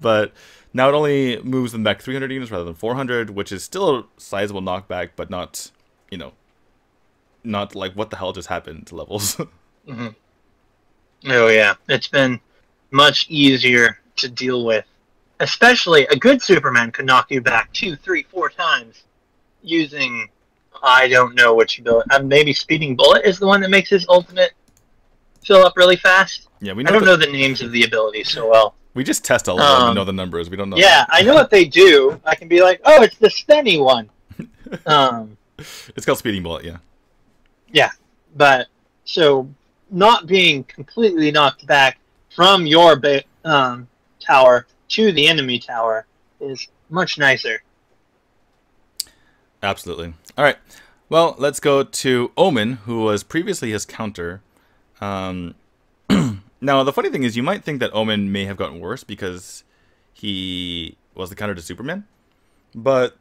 But Now it only moves them back 300 units rather than 400, which is still a sizable knockback, but not, you know, not like what the hell just happened to levels. mm-hmm. Oh yeah, it's been much easier to deal with. Especially a good Superman could knock you back two, three, four times using I don't know which ability. Uh, maybe Speeding Bullet is the one that makes his ultimate fill up really fast. Yeah, we know I don't the... know the names of the abilities so well. We just test all of them um, and know the numbers. We don't know. Yeah, I know what they do. I can be like, oh, it's the Spenny one. um, it's called Speeding Bullet, yeah. Yeah, but so not being completely knocked back from your ba- um, tower to the enemy tower is much nicer. Absolutely. All right. Well, let's go to Omen, who was previously his counter. Um, now, the funny thing is, you might think that Omen may have gotten worse because he was the counter to Superman, but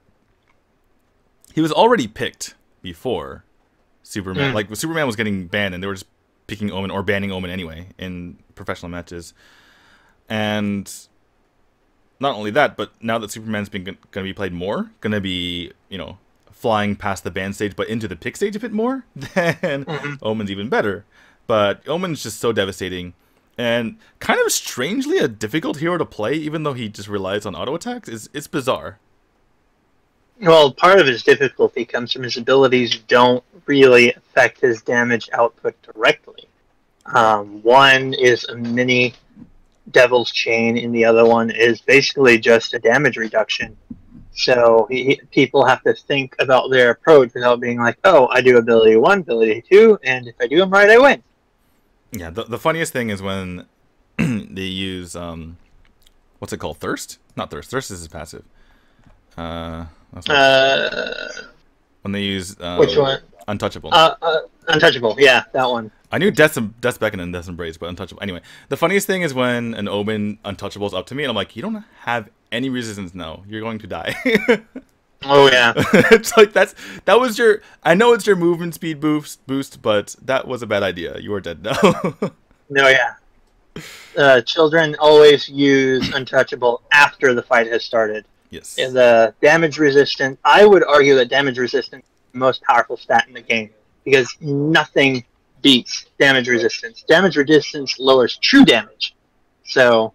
he was already picked before Superman. Mm. Like Superman was getting banned, and they were just picking Omen or banning Omen anyway in professional matches. And not only that, but now that Superman's been going to be played more, going to be you know flying past the ban stage but into the pick stage a bit more, then mm-hmm. Omen's even better. But Omen's just so devastating and kind of strangely a difficult hero to play, even though he just relies on auto attacks. It's, it's bizarre. Well, part of his difficulty comes from his abilities don't really affect his damage output directly. Um, one is a mini Devil's Chain, and the other one is basically just a damage reduction. So he, people have to think about their approach without being like, "Oh, I do ability one, ability two, and if I do them right, I win." Yeah, the, the funniest thing is when they use um, what's it called? Thirst? Not thirst. Thirst is his passive. Uh, uh, when they use uh, which one? Untouchable. Uh, uh, untouchable. Yeah, that one. I knew Death's, Death's Beckon and Death's Embrace, but Untouchable. Anyway, the funniest thing is when an Omen Untouchable is up to me, and I'm like, you don't have any resistance now. You're going to die. oh yeah. it's like that's that was your. I know it's your movement speed boost boost, but that was a bad idea. You are dead now. no, yeah. Uh, children always use Untouchable after the fight has started. Yes. And the damage resistant, I would argue that damage resistant is the most powerful stat in the game because nothing beats damage resistance. Damage resistance lowers true damage. So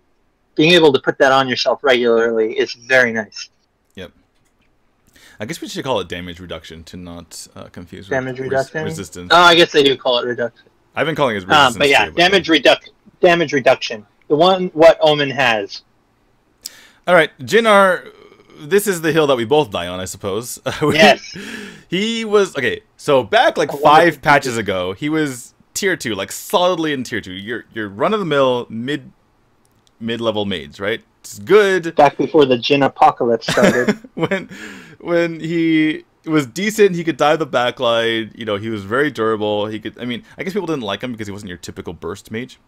being able to put that on yourself regularly is very nice. Yep. I guess we should call it damage reduction to not uh, confuse damage reduction res- resistance. Oh, I guess they do call it reduction. I've been calling it resistance. Um, but yeah, too, damage reduction. Damage reduction. The one what Omen has. All right, Jinnar this is the hill that we both die on, I suppose. yes. he was okay. So back like five patches ago, he was tier two, like solidly in tier two. You're you're run of the mill mid mid level maids, right? It's good. Back before the Jin apocalypse started. when when he was decent, he could dive the backline. You know, he was very durable. He could. I mean, I guess people didn't like him because he wasn't your typical burst mage,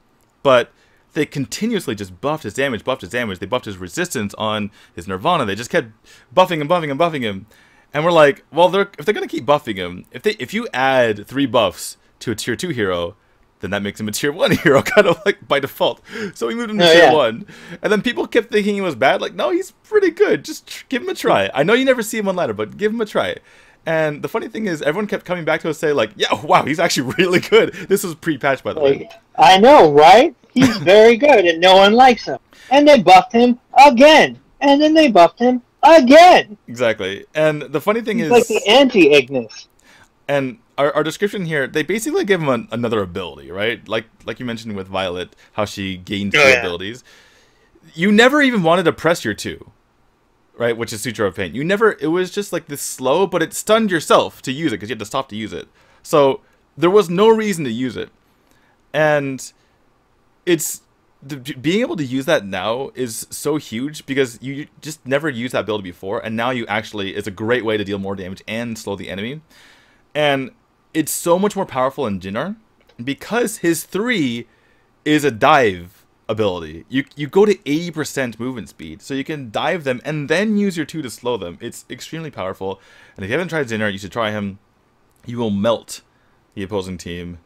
but they continuously just buffed his damage, buffed his damage. They buffed his resistance on his Nirvana. They just kept buffing and buffing and buffing him. And we're like, well, they're, if they're gonna keep buffing him, if they if you add three buffs to a tier two hero, then that makes him a tier one hero, kind of like by default. So we moved him to oh, tier yeah. one, and then people kept thinking he was bad. Like, no, he's pretty good. Just give him a try. I know you never see him on ladder, but give him a try. And the funny thing is, everyone kept coming back to us say like, "Yeah, wow, he's actually really good." This was pre-patch, by the like, way. I know, right? He's very good, and no one likes him. And they buffed him again, and then they buffed him again. Exactly. And the funny thing He's is, like the anti-Ignis. And our, our description here, they basically give him an, another ability, right? Like like you mentioned with Violet, how she gains oh, yeah. abilities. You never even wanted to press your two right? Which is Suture of Pain. You never, it was just like this slow, but it stunned yourself to use it because you had to stop to use it. So there was no reason to use it. And it's, the, being able to use that now is so huge because you just never used that build before. And now you actually, it's a great way to deal more damage and slow the enemy. And it's so much more powerful in Jinnar because his 3 is a dive ability. You you go to 80% movement speed, so you can dive them and then use your 2 to slow them. It's extremely powerful. And if you haven't tried Jinnar, you should try him. You will melt the opposing team.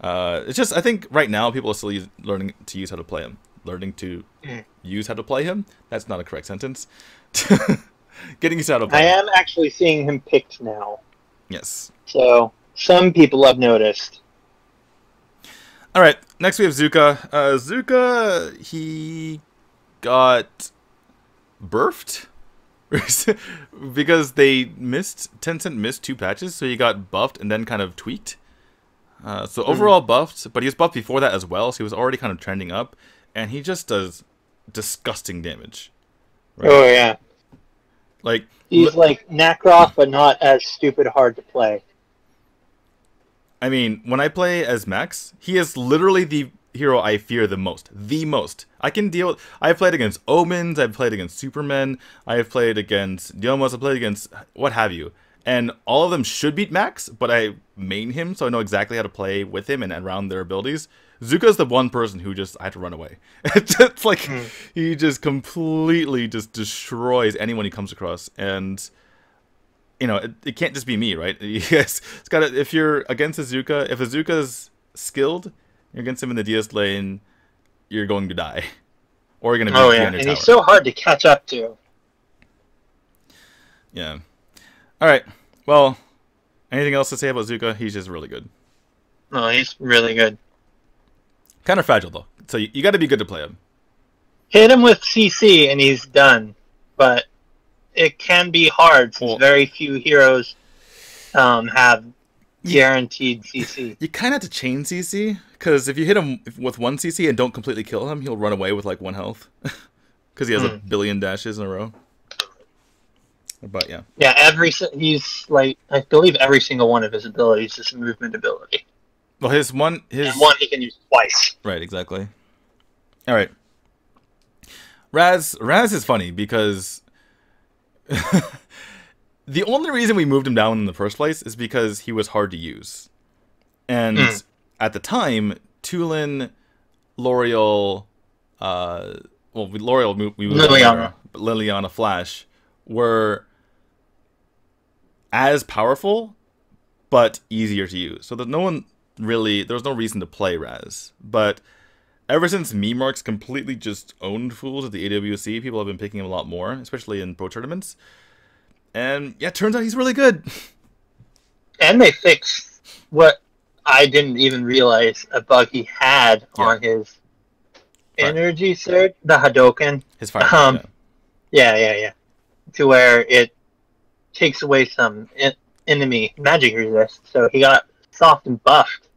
Uh, it's just, I think right now people are still use, learning to use how to play him. learning to Mm. use how to play him. That's not a correct sentence. Getting used to how to I play. him. am actually seeing him picked now, Yes. so some people have noticed. All right. Next we have Zuka. Uh, Zuka, he got birthed because they missed Tencent missed two patches, so he got buffed and then kind of tweaked. Uh, so overall buffed, but he was buffed before that as well, so he was already kind of trending up, and he just does disgusting damage. Right. Oh yeah, Like he's like Nakroth, but not as stupid hard to play. I mean, when I play as Max, he is literally the hero I fear the most. The most. I can deal. I've played against Omens. I've played against Supermen. I have played against Diomos. I've played against what have you. And all of them should beat Max, but I main him, so I know exactly how to play with him and around their abilities. Zuka's the one person who just I had to run away. it's like Hmm. he just completely just destroys anyone he comes across, and you know, it, it can't just be me, right? Yes, it's got. If you're against Azuka, if Azuka's skilled, you're against him in the DS lane, you're going to die, or you're going to be Oh yeah, and tower. he's so hard to catch up to. Yeah. All right. Well, anything else to say about Zuka? He's just really good. No, he's really good. Kind of fragile though, so you, you got to be good to play him. Hit him with CC and he's done. But it can be hard since Well- very few heroes um, have guaranteed CC. You kind of have to chain CC because if you hit him with one CC and don't completely kill him, he'll run away with like one health because he has a Hmm. billion dashes in a row. But yeah, Yeah, every he's like I believe every single one of his abilities is a movement ability, well, his one, his and one he can use twice. Right, exactly. All right. Raz Raz is funny because the only reason we moved him down in the first place is because he was hard to use. And Mm. at the time, Tulen, Lauriel, uh, well, we- Lauriel, we, we moved Liliana. Liliana Flash were as powerful, but easier to use. So there's no one really, there was no reason to play Raz. But ever since Memarks completely just owned Fools at the AWC, people have been picking him a lot more, especially in pro tournaments. And yeah, turns out he's really good. And they fixed what I didn't even realize a bug he had Yeah. on his Right. energy surge, the Hadoken. His fire. Um, yeah. Yeah, yeah, yeah. To where it takes away some en- enemy magic resist. So he got soft and buffed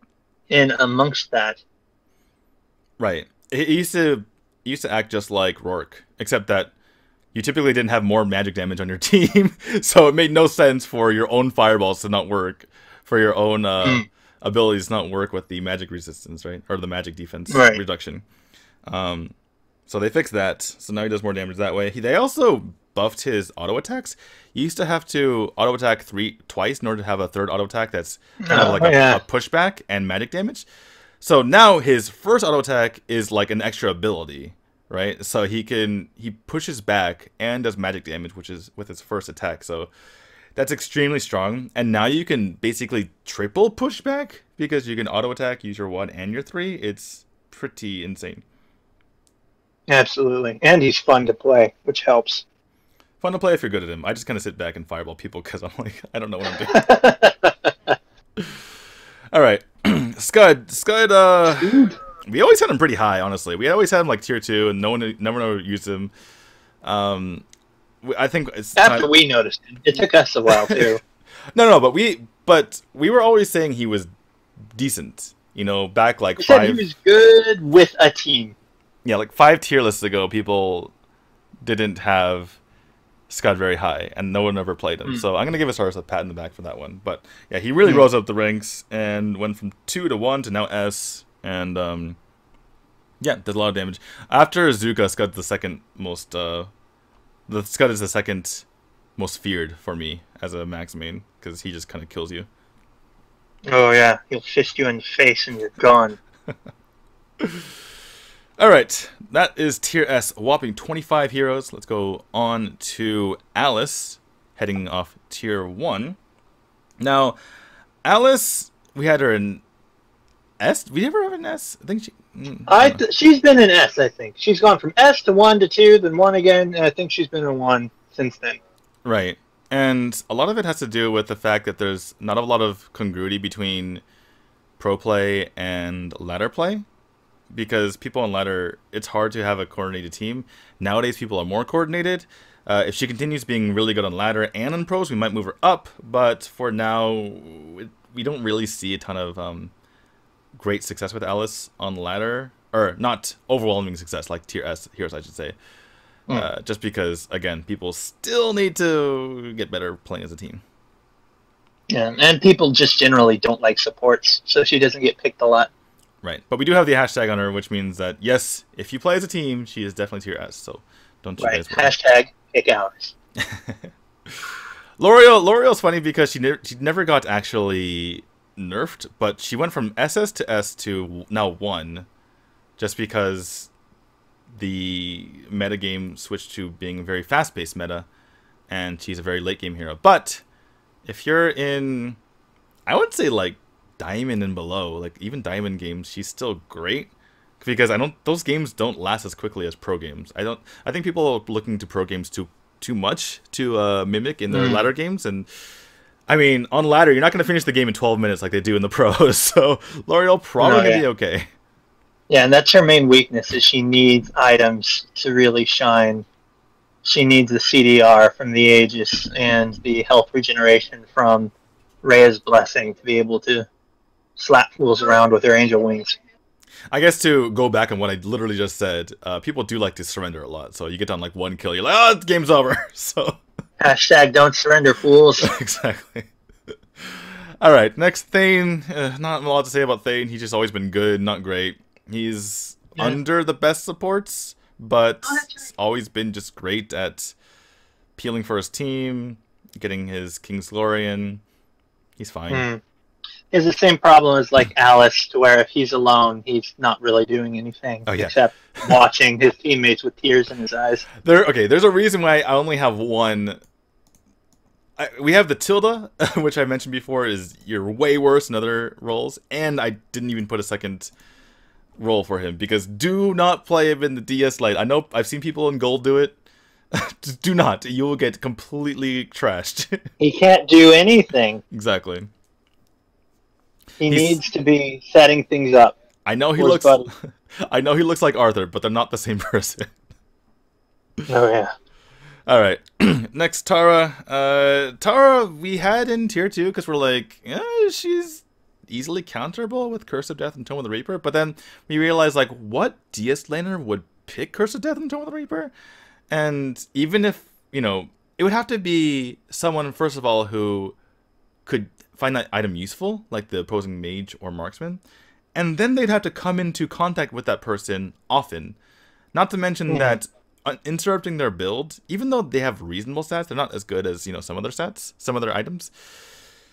in amongst that. Right. He used to he used to act just like Rourke, except that you typically didn't have more magic damage on your team, so it made no sense for your own fireballs to not work, for your own uh, Mm. abilities to not work with the magic resistance, right, or the magic defense Right. reduction. Um, so they fixed that, so now he does more damage that way. He, they also buffed his auto attacks. You used to have to auto attack three twice in order to have a third auto attack that's kind of Oh, like a, oh, yeah. a pushback and magic damage. So now his first auto attack is like an extra ability, right? So he can he pushes back and does magic damage, which is with his first attack. So that's extremely strong. And now you can basically triple pushback because you can auto attack, use your one and your three. It's pretty insane. Absolutely. And he's fun to play, which helps. Fun to play if you're good at him. I just kind of sit back and fireball people because I'm like I don't know what I'm doing. All right, Skud. Skud. Uh, we always had him pretty high. Honestly, we always had him like tier two, and no one never never used him. Um, I think it's After time- we noticed it, it took us a while too. no, no, but we but we were always saying he was decent. You know, back like We said he was good with a team. yeah, like five tier lists ago, people didn't have Skud very high, and no one ever played him. Mm. So I'm gonna give us ours a pat in the back for that one. But yeah, he really Mm. rose up the ranks and went from two to one to now S, and um, yeah, did a lot of damage. After Zuka, Skud's the second most. Uh, the Skud is the second most feared for me as a max main because he just kind of kills you. Oh yeah, he'll fist you in the face and you're gone. All right, that is tier S, whopping 25 heroes. Let's go on to Alice, heading off tier 1. Now, Alice, we had her in S. We never have an S? I think she. Mm, I th- she's been an S. I think she's gone from S to one to two, then one again, and I think she's been a one since then. Right, and a lot of it has to do with the fact that there's not a lot of congruity between pro play and ladder play because people on ladder it's hard to have a coordinated team nowadays people are more coordinated uh, if she continues being really good on ladder and on pros we might move her up but for now it, we don't really see a ton of um, great success with alice on ladder or not overwhelming success like tier s heroes i should say mm. uh, just because again people still need to get better playing as a team yeah, and people just generally don't like supports, so she doesn't get picked a lot. Right, but we do have the hashtag on her, which means that yes, if you play as a team, she is definitely tier S. So don't you right. guys worry. Hashtag pick Alice. Lauriel Lauriel's funny because she ne- she never got actually nerfed, but she went from SS to S to now one, just because the meta game switched to being a very fast paced meta, and she's a very late game hero. But if you're in, I would say like diamond and below, like even diamond games, she's still great because I don't those games don't last as quickly as pro games. I don't. I think people are looking to pro games too too much to uh, mimic in their mm. ladder games and. I mean, on ladder, you're not going to finish the game in 12 minutes like they do in the pros. So Lauriel probably no, yeah. gonna be okay. Yeah, and that's her main weakness is she needs items to really shine she needs the CDR from the Aegis and the health regeneration from Rhea's Blessing to be able to slap fools around with their angel wings. I guess to go back on what I literally just said, uh, people do like to surrender a lot. So you get down like one kill, you're like, oh, the game's over. So hashtag don't surrender, fools. exactly. All right, next Thane. Uh, not a lot to say about Thane. He's just always been good, not great. He's yeah. under the best supports but oh, right. always been just great at peeling for his team, getting his King's Glorian. He's fine. Mm. Has the same problem as like Alice, to where if he's alone, he's not really doing anything oh, yeah. except watching his teammates with tears in his eyes. There, okay. There's a reason why I only have one. I, we have the Tilda, which I mentioned before, is you're way worse in other roles, and I didn't even put a second role for him because do not play him in the DS Lite. I know I've seen people in gold do it. do not. You will get completely trashed. he can't do anything. Exactly. He He's... needs to be setting things up. I know he looks I know he looks like Arthur, but they're not the same person. oh yeah. All right. Next Taara. Uh Taara we had in tier 2 cuz we're like, yeah, she's easily counterable with Curse of Death and Tome of the Reaper, but then we realized like what DS laner would pick Curse of Death and Tome of the Reaper? And even if, you know, it would have to be someone first of all who could find that item useful, like the opposing mage or marksman, and then they'd have to come into contact with that person often. Not to mention yeah. that uh, interrupting their build, even though they have reasonable stats, they're not as good as you know some other stats, some other items.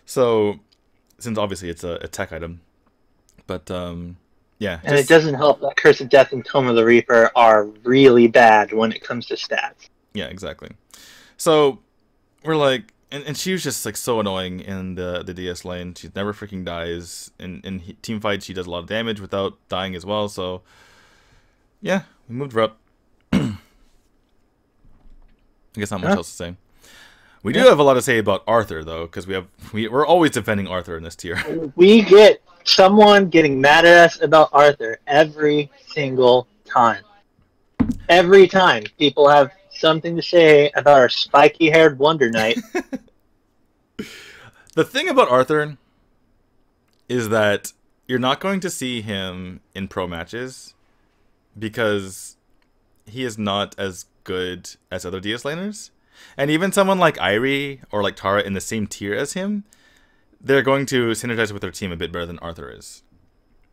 So since obviously it's a, a tech item. But um, yeah, and just... it doesn't help that Curse of Death and Tome of the Reaper are really bad when it comes to stats. Yeah, exactly. So we're like, and, and she was just like so annoying in the the DS lane. She never freaking dies. In in team fights, she does a lot of damage without dying as well. So yeah, we moved her up. I guess not much else to say. We do have a lot to say about Arthur, though, because we have we, we're always defending Arthur in this tier. We get someone getting mad at us about Arthur every single time. Every time people have something to say about our spiky-haired Wonder Knight. the thing about Arthur is that you're not going to see him in pro matches because he is not as good as other DS laners. And even someone like Airi or like Taara in the same tier as him, they're going to synergize with their team a bit better than Arthur is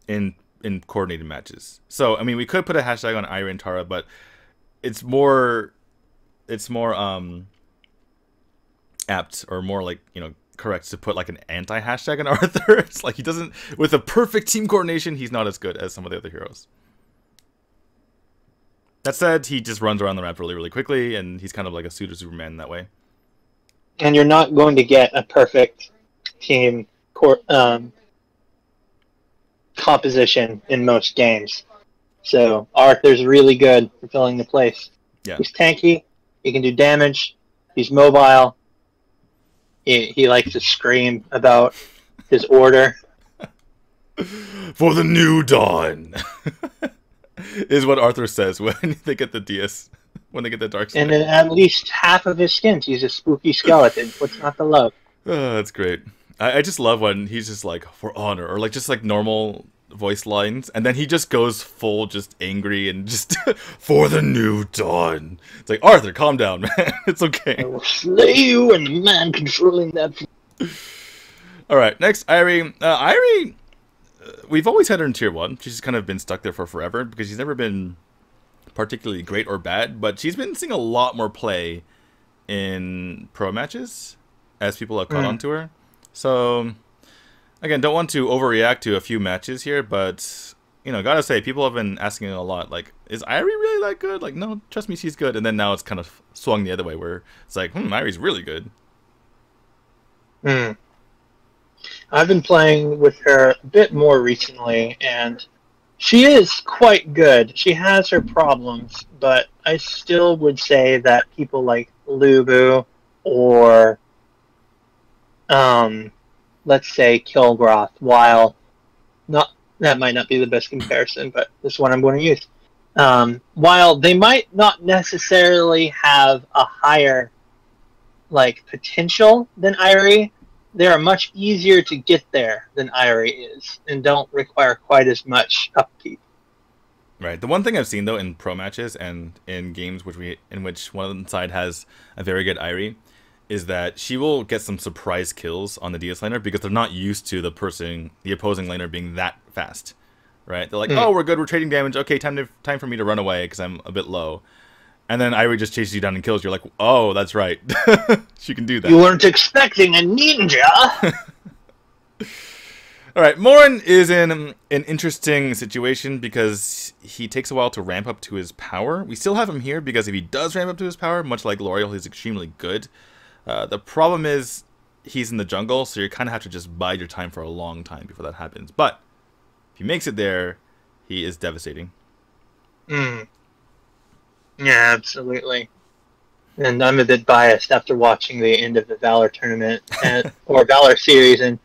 in in coordinated matches. So I mean, we could put a hashtag on Airi and Taara, but it's more it's more um apt or more like you know correct to put like an anti hashtag on Arthur. it's like he doesn't with a perfect team coordination, he's not as good as some of the other heroes. That said, he just runs around the map really, really quickly, and he's kind of like a pseudo Superman that way. And you're not going to get a perfect team um, composition in most games. So Arthur's really good for filling the place. Yeah. He's tanky. He can do damage. He's mobile. He, he likes to scream about his order. For the new dawn, is what Arthur says when they get the DS, when they get the dark side. And in at least half of his skins, he's a spooky skeleton. What's not to love? Oh, that's great. I, I just love when he's just like for honor or like just like normal voice lines, and then he just goes full just angry and just for the new dawn. It's like Arthur, calm down, man. It's okay. I will slay you and the man controlling that. All right, next Airi. Uh, Airi, uh, we've always had her in tier one. She's just kind of been stuck there for forever because she's never been particularly great or bad, but she's been seeing a lot more play in pro matches as people have caught Mm. on to her. So again, don't want to overreact to a few matches here, but you know, gotta say, people have been asking a lot. Like, is Airi really that good? Like, no, trust me, she's good. And then now it's kind of swung the other way, where it's like, hmm, Airi's really good. Hmm. I've been playing with her a bit more recently, and she is quite good. She has her problems, but I still would say that people like Lu Bu or, um, let's say Kil'Groth, while not that might not be the best comparison, but this is what I'm going to use. Um, while they might not necessarily have a higher like potential than Airi, they are much easier to get there than Airi is, and don't require quite as much upkeep. Right. The one thing I've seen though in pro matches and in games which we in which one side has a very good Airi is that she will get some surprise kills on the DS laner because they're not used to the person the opposing laner being that fast. Right? They're like, Hmm. "Oh, we're good. We're trading damage. Okay, time to time for me to run away because I'm a bit low." And then Airi just chases you down and kills you. You're like, "Oh, that's right. she can do that." You weren't expecting a ninja. All right, Moren is in an interesting situation because he takes a while to ramp up to his power. We still have him here because if he does ramp up to his power, much like Lauriel, he's extremely good. Uh, the problem is he's in the jungle, so you kind of have to just bide your time for a long time before that happens. But if he makes it there, he is devastating. Hmm. Yeah, absolutely. And I'm a bit biased after watching the end of the Valor tournament and, or Valor series, and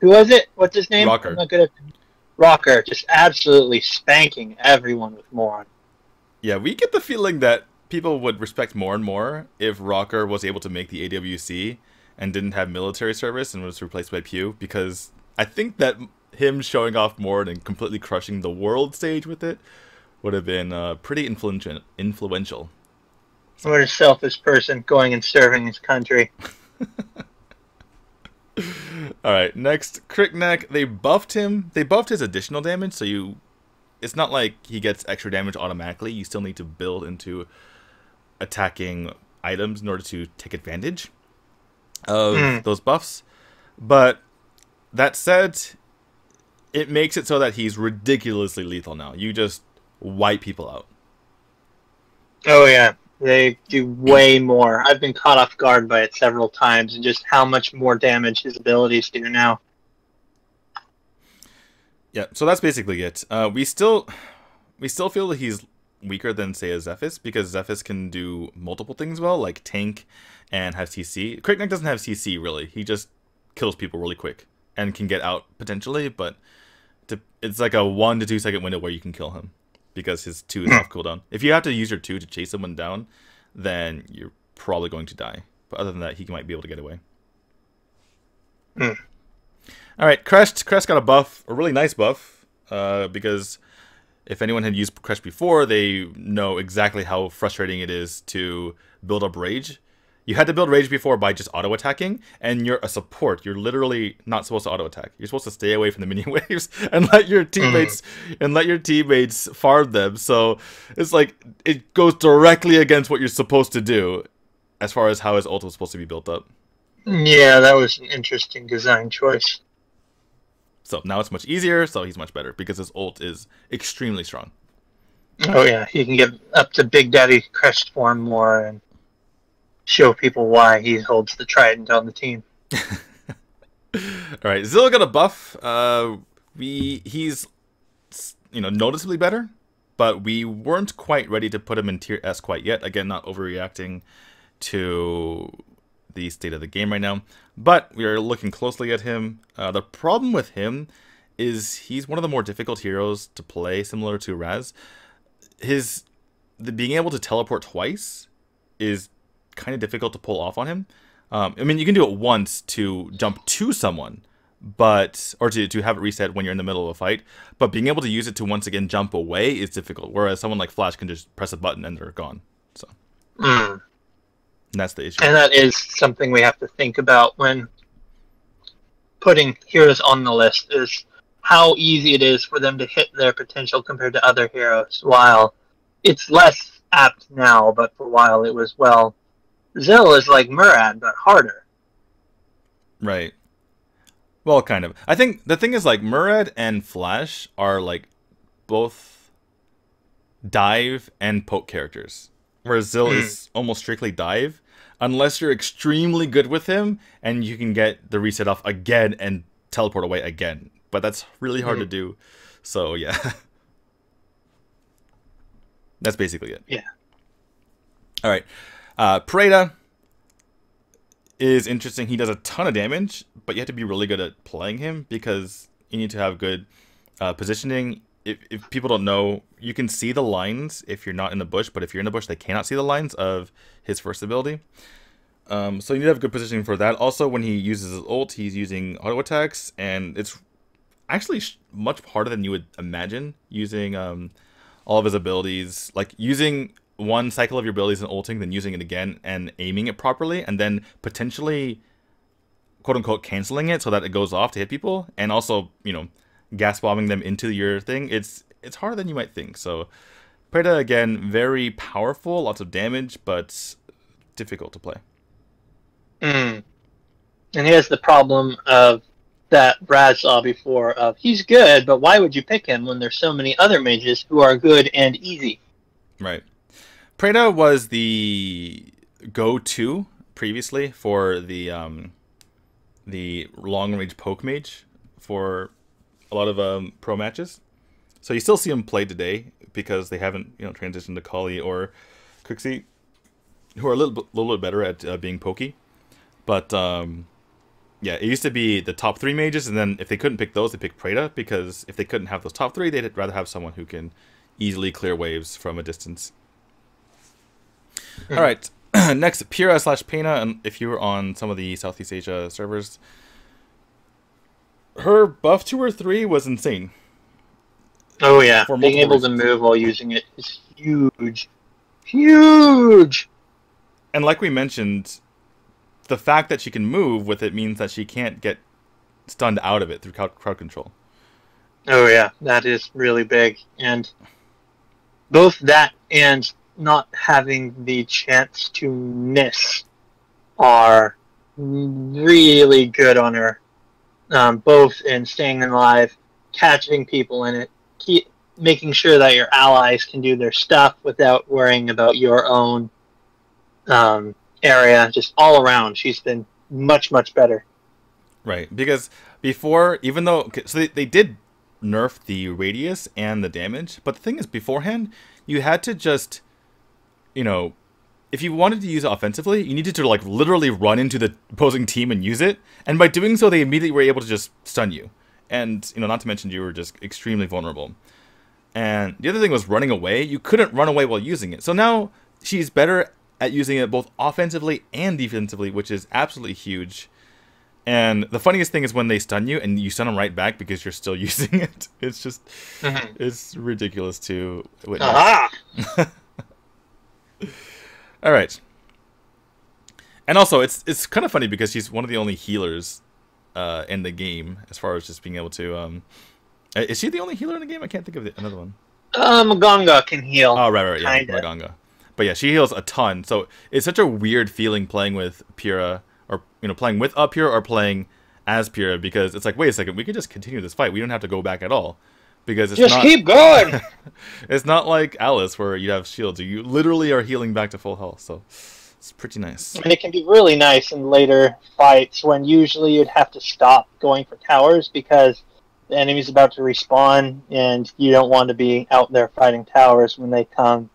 who was it? What's his name? Rocker. I'm not good at Rocker, just absolutely spanking everyone with Moren. Yeah, we get the feeling that people would respect more and more if Rocker was able to make the AWC and didn't have military service and was replaced by Pew because I think that him showing off more and completely crushing the world stage with it would have been uh, pretty influential. Influential. What a selfish person going and serving his country. All right, next Kriknak. They buffed him. They buffed his additional damage, so you. It's not like he gets extra damage automatically. You still need to build into attacking items in order to take advantage of Mm. those buffs. But that said, it makes it so that he's ridiculously lethal now. You just wipe people out. Oh yeah, they do way more. I've been caught off guard by it several times, and just how much more damage his abilities do now. Yeah, so that's basically it. Uh, we still, we still feel that he's weaker than say a Zephys because Zephys can do multiple things well, like tank and have CC. Kriknak doesn't have CC really. He just kills people really quick and can get out potentially, but to, it's like a one to two second window where you can kill him because his two is off cooldown. If you have to use your two to chase someone down, then you're probably going to die. But other than that, he might be able to get away. Hmm. All right, Crest. Crest got a buff, a really nice buff, uh, because if anyone had used Crest before, they know exactly how frustrating it is to build up rage. You had to build rage before by just auto attacking, and you're a support. You're literally not supposed to auto attack. You're supposed to stay away from the mini waves and let your mm-hmm. teammates and let your teammates farm them. So it's like it goes directly against what you're supposed to do, as far as how his ult was supposed to be built up. Yeah, that was an interesting design choice. So now it's much easier. So he's much better because his ult is extremely strong. Oh yeah, he can get up to Big Daddy Crest form more and show people why he holds the trident on the team. All right, Zilla got a buff. Uh, we he's you know noticeably better, but we weren't quite ready to put him in tier S quite yet. Again, not overreacting to the state of the game right now, but we are looking closely at him. Uh, the problem with him is he's one of the more difficult heroes to play, similar to Raz. His the being able to teleport twice is kind of difficult to pull off on him. Um, I mean, you can do it once to jump to someone, but or to, to have it reset when you're in the middle of a fight. But being able to use it to once again jump away is difficult. Whereas someone like Flash can just press a button and they're gone. So mm. That's the issue. And that is something we have to think about when putting heroes on the list is how easy it is for them to hit their potential compared to other heroes. While it's less apt now, but for a while it was well. Zill is like Murad, but harder. Right. Well, kind of. I think the thing is like Murad and Flash are like both dive and poke characters, whereas Zill mm. is almost strictly dive, unless you're extremely good with him and you can get the reset off again and teleport away again. But that's really hard mm. to do. So yeah. That's basically it. Yeah. All right. Uh, Preyta is interesting. He does a ton of damage, but you have to be really good at playing him because you need to have good uh, positioning. If, if people don't know, you can see the lines if you're not in the bush, but if you're in the bush, they cannot see the lines of his first ability. Um, so you need to have good positioning for that. Also, when he uses his ult, he's using auto attacks, and it's actually much harder than you would imagine using um, all of his abilities, like using one cycle of your abilities and ulting, then using it again and aiming it properly, and then potentially quote unquote canceling it so that it goes off to hit people, and also, you know, gas bombing them into your thing. It's it's harder than you might think. So Preyta again, very powerful, lots of damage, but difficult to play. Mm. And he has the problem of that Brad saw before of he's good, but why would you pick him when there's so many other mages who are good and easy? Right. Preyta was the go-to previously for the um, the long-range poke mage for a lot of um, pro matches. So you still see him play today because they haven't you know transitioned to Kahlii or Krixi, who are a little, little bit better at uh, being pokey. But um, yeah, it used to be the top three mages, and then if they couldn't pick those, they picked Preyta, because if they couldn't have those top three, they'd rather have someone who can easily clear waves from a distance. Mm. All right, next, Peura slash Pena, and if you were on some of the Southeast Asia servers, her buff two or three was insane. Oh yeah, For being able reasons. to move while using it is huge, huge. And like we mentioned, the fact that she can move with it means that she can't get stunned out of it through crowd control. Oh yeah, that is really big, and both that and not having the chance to miss are really good on her. Um, both in staying alive, catching people in it, keep making sure that your allies can do their stuff without worrying about your own um, area, just all around, she's been much much better. Right, because before, even though so they, they did nerf the radius and the damage, but the thing is, beforehand, you had to just, you know, if you wanted to use it offensively, you needed to like literally run into the opposing team and use it, and by doing so, they immediately were able to just stun you, and you know, not to mention you were just extremely vulnerable. And the other thing was running away. You couldn't run away while using it. So now she's better at using it both offensively and defensively, which is absolutely huge. And the funniest thing is when they stun you and you stun them right back because you're still using it. It's just, mm-hmm. it's ridiculous to witness. All right. And also, it's it's kind of funny because she's one of the only healers uh, in the game as far as just being able to. Um, is she the only healer in the game? I can't think of the, another one. Uh, Mganga can heal. Oh right, right, yeah, kinda. Mganga. But yeah, she heals a ton. So it's such a weird feeling playing with Peura, or you know, playing with a Peura or playing as Peura because it's like, wait a second, we could just continue this fight. We don't have to go back at all because it's just not, keep going. it's not like Alice where you have shields. You literally are healing back to full health. So it's pretty nice. And it can be really nice in later fights when usually you'd have to stop going for towers because the enemy's about to respawn, and you don't want to be out there fighting towers when they come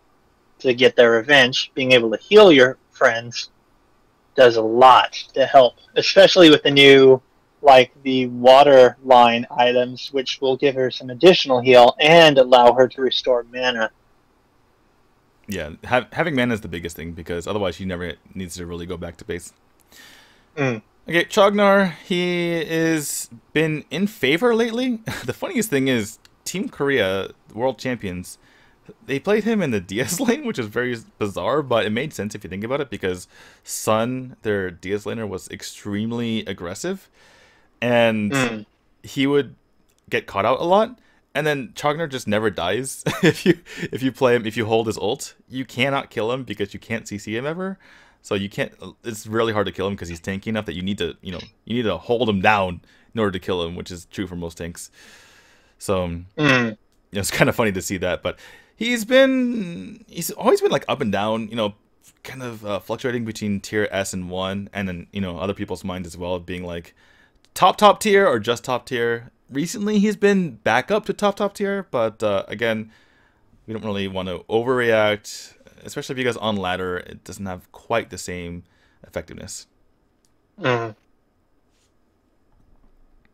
to get their revenge. Being able to heal your friends does a lot to help, especially with the new like the water line items, which will give her some additional heal and allow her to restore mana. Yeah, ha- having mana is the biggest thing because otherwise she never needs to really go back to base. Mm. Okay, Chaugnar, he is been in favor lately. the funniest thing is Team Korea, world champions, they played him in the DS lane, which is very bizarre, but it made sense if you think about it because Sun, their DS laner, was extremely aggressive and mm. he would get caught out a lot. And then Chaugnar just never dies if you if you play him if you hold his ult you cannot kill him because you can't CC him ever so you can't it's really hard to kill him because he's tanky enough that you need to you know you need to hold him down in order to kill him which is true for most tanks so mm. you know, it's kind of funny to see that but he's been he's always been like up and down you know kind of uh, fluctuating between tier S and one and then you know other people's minds as well being like top top tier or just top tier. Recently, he's been back up to top top tier, but uh, again, we don't really want to overreact, especially if you guys on ladder. It doesn't have quite the same effectiveness. Mm.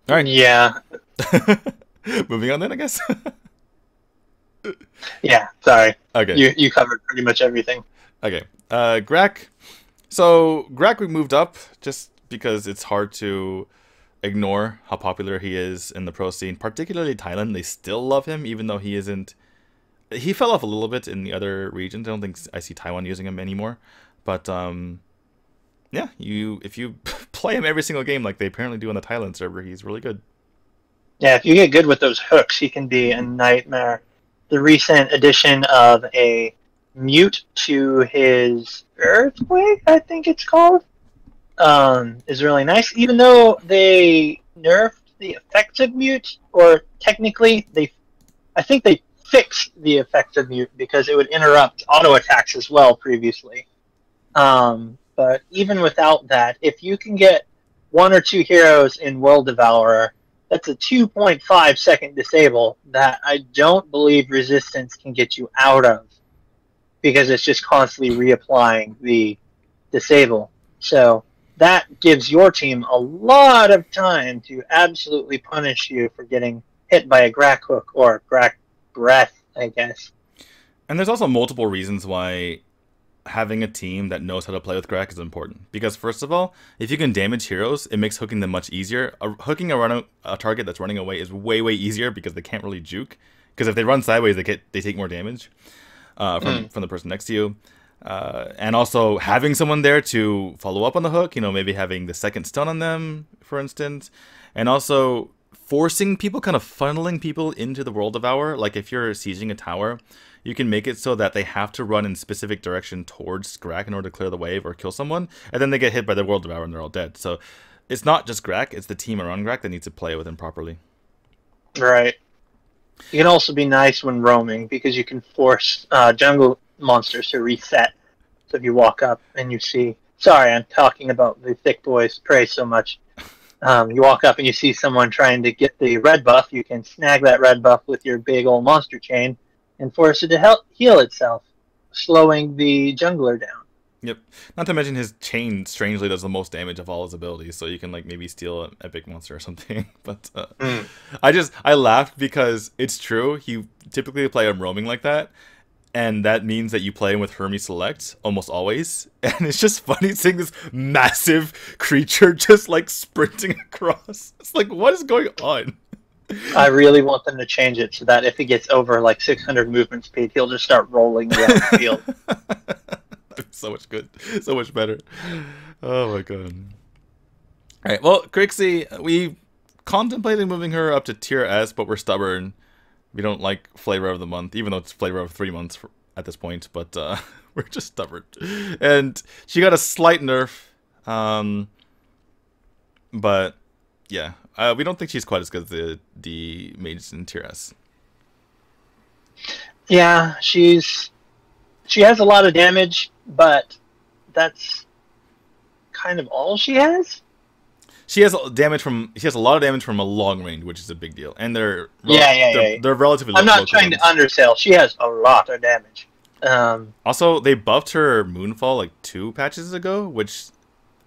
All right. Yeah. Moving on then, I guess. yeah. Sorry. Okay. You you covered pretty much everything. Okay. Uh, Grakk. So Grakk we moved up just because it's hard to ignore how popular he is in the pro scene, particularly Thailand. They still love him, even though he isn't. He fell off a little bit in the other regions. I don't think I see Taiwan using him anymore. But um, yeah, you if you play him every single game like they apparently do on the Thailand server, he's really good. Yeah, if you get good with those hooks, he can be a nightmare. The recent addition of a mute to his earthquake, I think it's called, um, is really nice. Even though they nerfed the effective mute, or technically they, I think they fixed the effective mute because it would interrupt auto attacks as well previously. Um, but even without that, if you can get one or two heroes in World Devourer, that's a 2.5 second disable that I don't believe Resistance can get you out of because it's just constantly reapplying the disable. So that gives your team a lot of time to absolutely punish you for getting hit by a Grakk hook or Grakk breath, I guess. And there's also multiple reasons why having a team that knows how to play with Grakk is important. Because first of all, if you can damage heroes, it makes hooking them much easier. A, hooking a, run, a target that's running away is way way easier because they can't really juke. Because if they run sideways, they get they take more damage uh, from mm. from the person next to you. Uh, and also having someone there to follow up on the hook, you know, maybe having the second stun on them, for instance, and also forcing people, kind of funneling people into the World Devourer. Like if you're sieging a tower, you can make it so that they have to run in specific direction towards Grakk in order to clear the wave or kill someone, and then they get hit by the World Devourer and they're all dead. So it's not just Grakk, it's the team around Grakk that needs to play with him properly. Right. You can also be nice when roaming because you can force uh, jungle monsters to reset. So if you walk up and you see, sorry, I'm talking about the thick boys pray so much. Um, you walk up and you see someone trying to get the red buff, you can snag that red buff with your big old monster chain and force it to help heal itself, slowing the jungler down. Yep. Not to mention his chain strangely does the most damage of all his abilities, so you can like maybe steal an epic monster or something. but uh, mm. I just I laughed because it's true. He typically play him roaming like that, and that means that you play him with Hermes Select almost always. And it's just funny seeing this massive creature just like sprinting across. It's like, what is going on? I really want them to change it so that if he gets over like 600 movement speed, he'll just start rolling around the field. so much good, so much better. Oh my god! All right, well, Krixi, we contemplated moving her up to tier S, but we're stubborn we don't like flavor of the month, even though it's flavor of three months for, at this point. But uh, we're just stubborn, and she got a slight nerf. Um, but yeah, uh, we don't think she's quite as good as the the mages in tier S. Yeah, she's she has a lot of damage, but that's kind of all she has. She has damage from she has a lot of damage from a long range, which is a big deal. And they're yeah, yeah, they're, yeah. they're relatively. I'm not trying to undersell. She has a lot of damage. Um, also, they buffed her Moonfall like two patches ago, which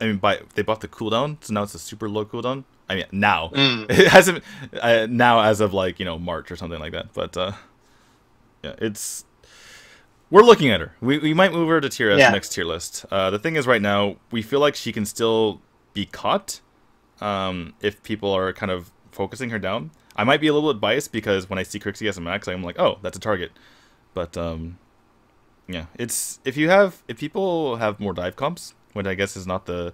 I mean, by they buffed the cooldown, so now it's a super low cooldown. I mean, now mm. it hasn't uh, now as of like you know March or something like that. But uh, yeah, it's we're looking at her. We, we might move her to tier S Yeah. next tier list. Uh, the thing is, right now we feel like she can still be caught um, if people are kind of focusing her down. I might be a little bit biased because when I see Krixi as a max, I'm like, oh, that's a target. But um, yeah, it's if you have if people have more dive comps, which I guess is not the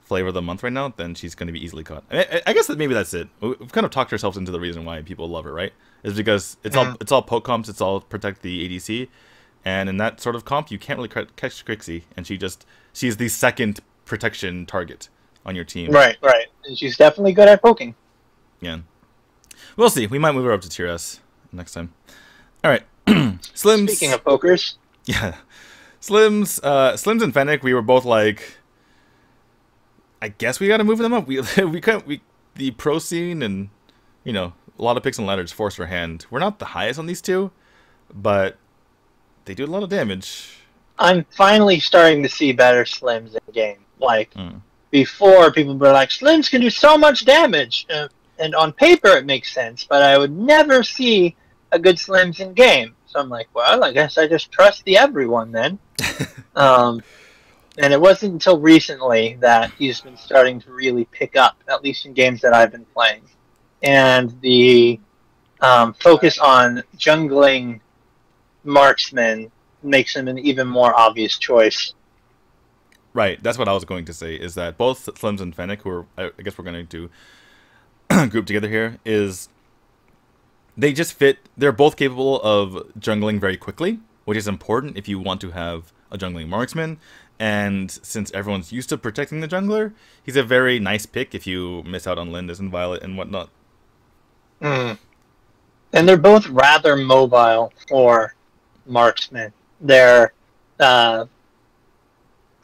flavor of the month right now, then she's going to be easily caught. I, I- guess that maybe that's it. We- We've kind of talked ourselves into the reason why people love her, right? Is because it's all Mhm. it's all poke comps, it's all protect the ADC, and in that sort of comp, you can't really catch Krixi, and she just she's the second protection target on your team. right, right. And she's definitely good at poking. Yeah. We'll see. We might move her up to tier S next time. All right. Slimz. Speaking of pokers, Yeah. Slimz, uh, Slimz and Fennik, we were both like, I guess we got to move them up. We we couldn't we the pro scene and you know a lot of picks and ladders force her hand. We're not the highest on these two, but they do a lot of damage. I'm finally starting to see better Slimz in the game. Like Mm. Before, people were like, "Slimz can do so much damage," uh, and on paper it makes sense, but I would never see a good Slimz in game. So I'm like, well, I guess I just trust the everyone then. um, and it wasn't until recently that he's been starting to really pick up, at least in games that I've been playing. And the um, focus on jungling marksmen makes him an even more obvious choice. Right. That's what I was going to say. Is that both Slimz and Fennik, who are, I guess we're going to group together here, is they just fit. They're both capable of jungling very quickly, which is important if you want to have a jungling marksman. And since everyone's used to protecting the jungler, he's a very nice pick if you miss out on Lindis and Violet and whatnot. Mm. And they're both rather mobile for marksmen. They're uh,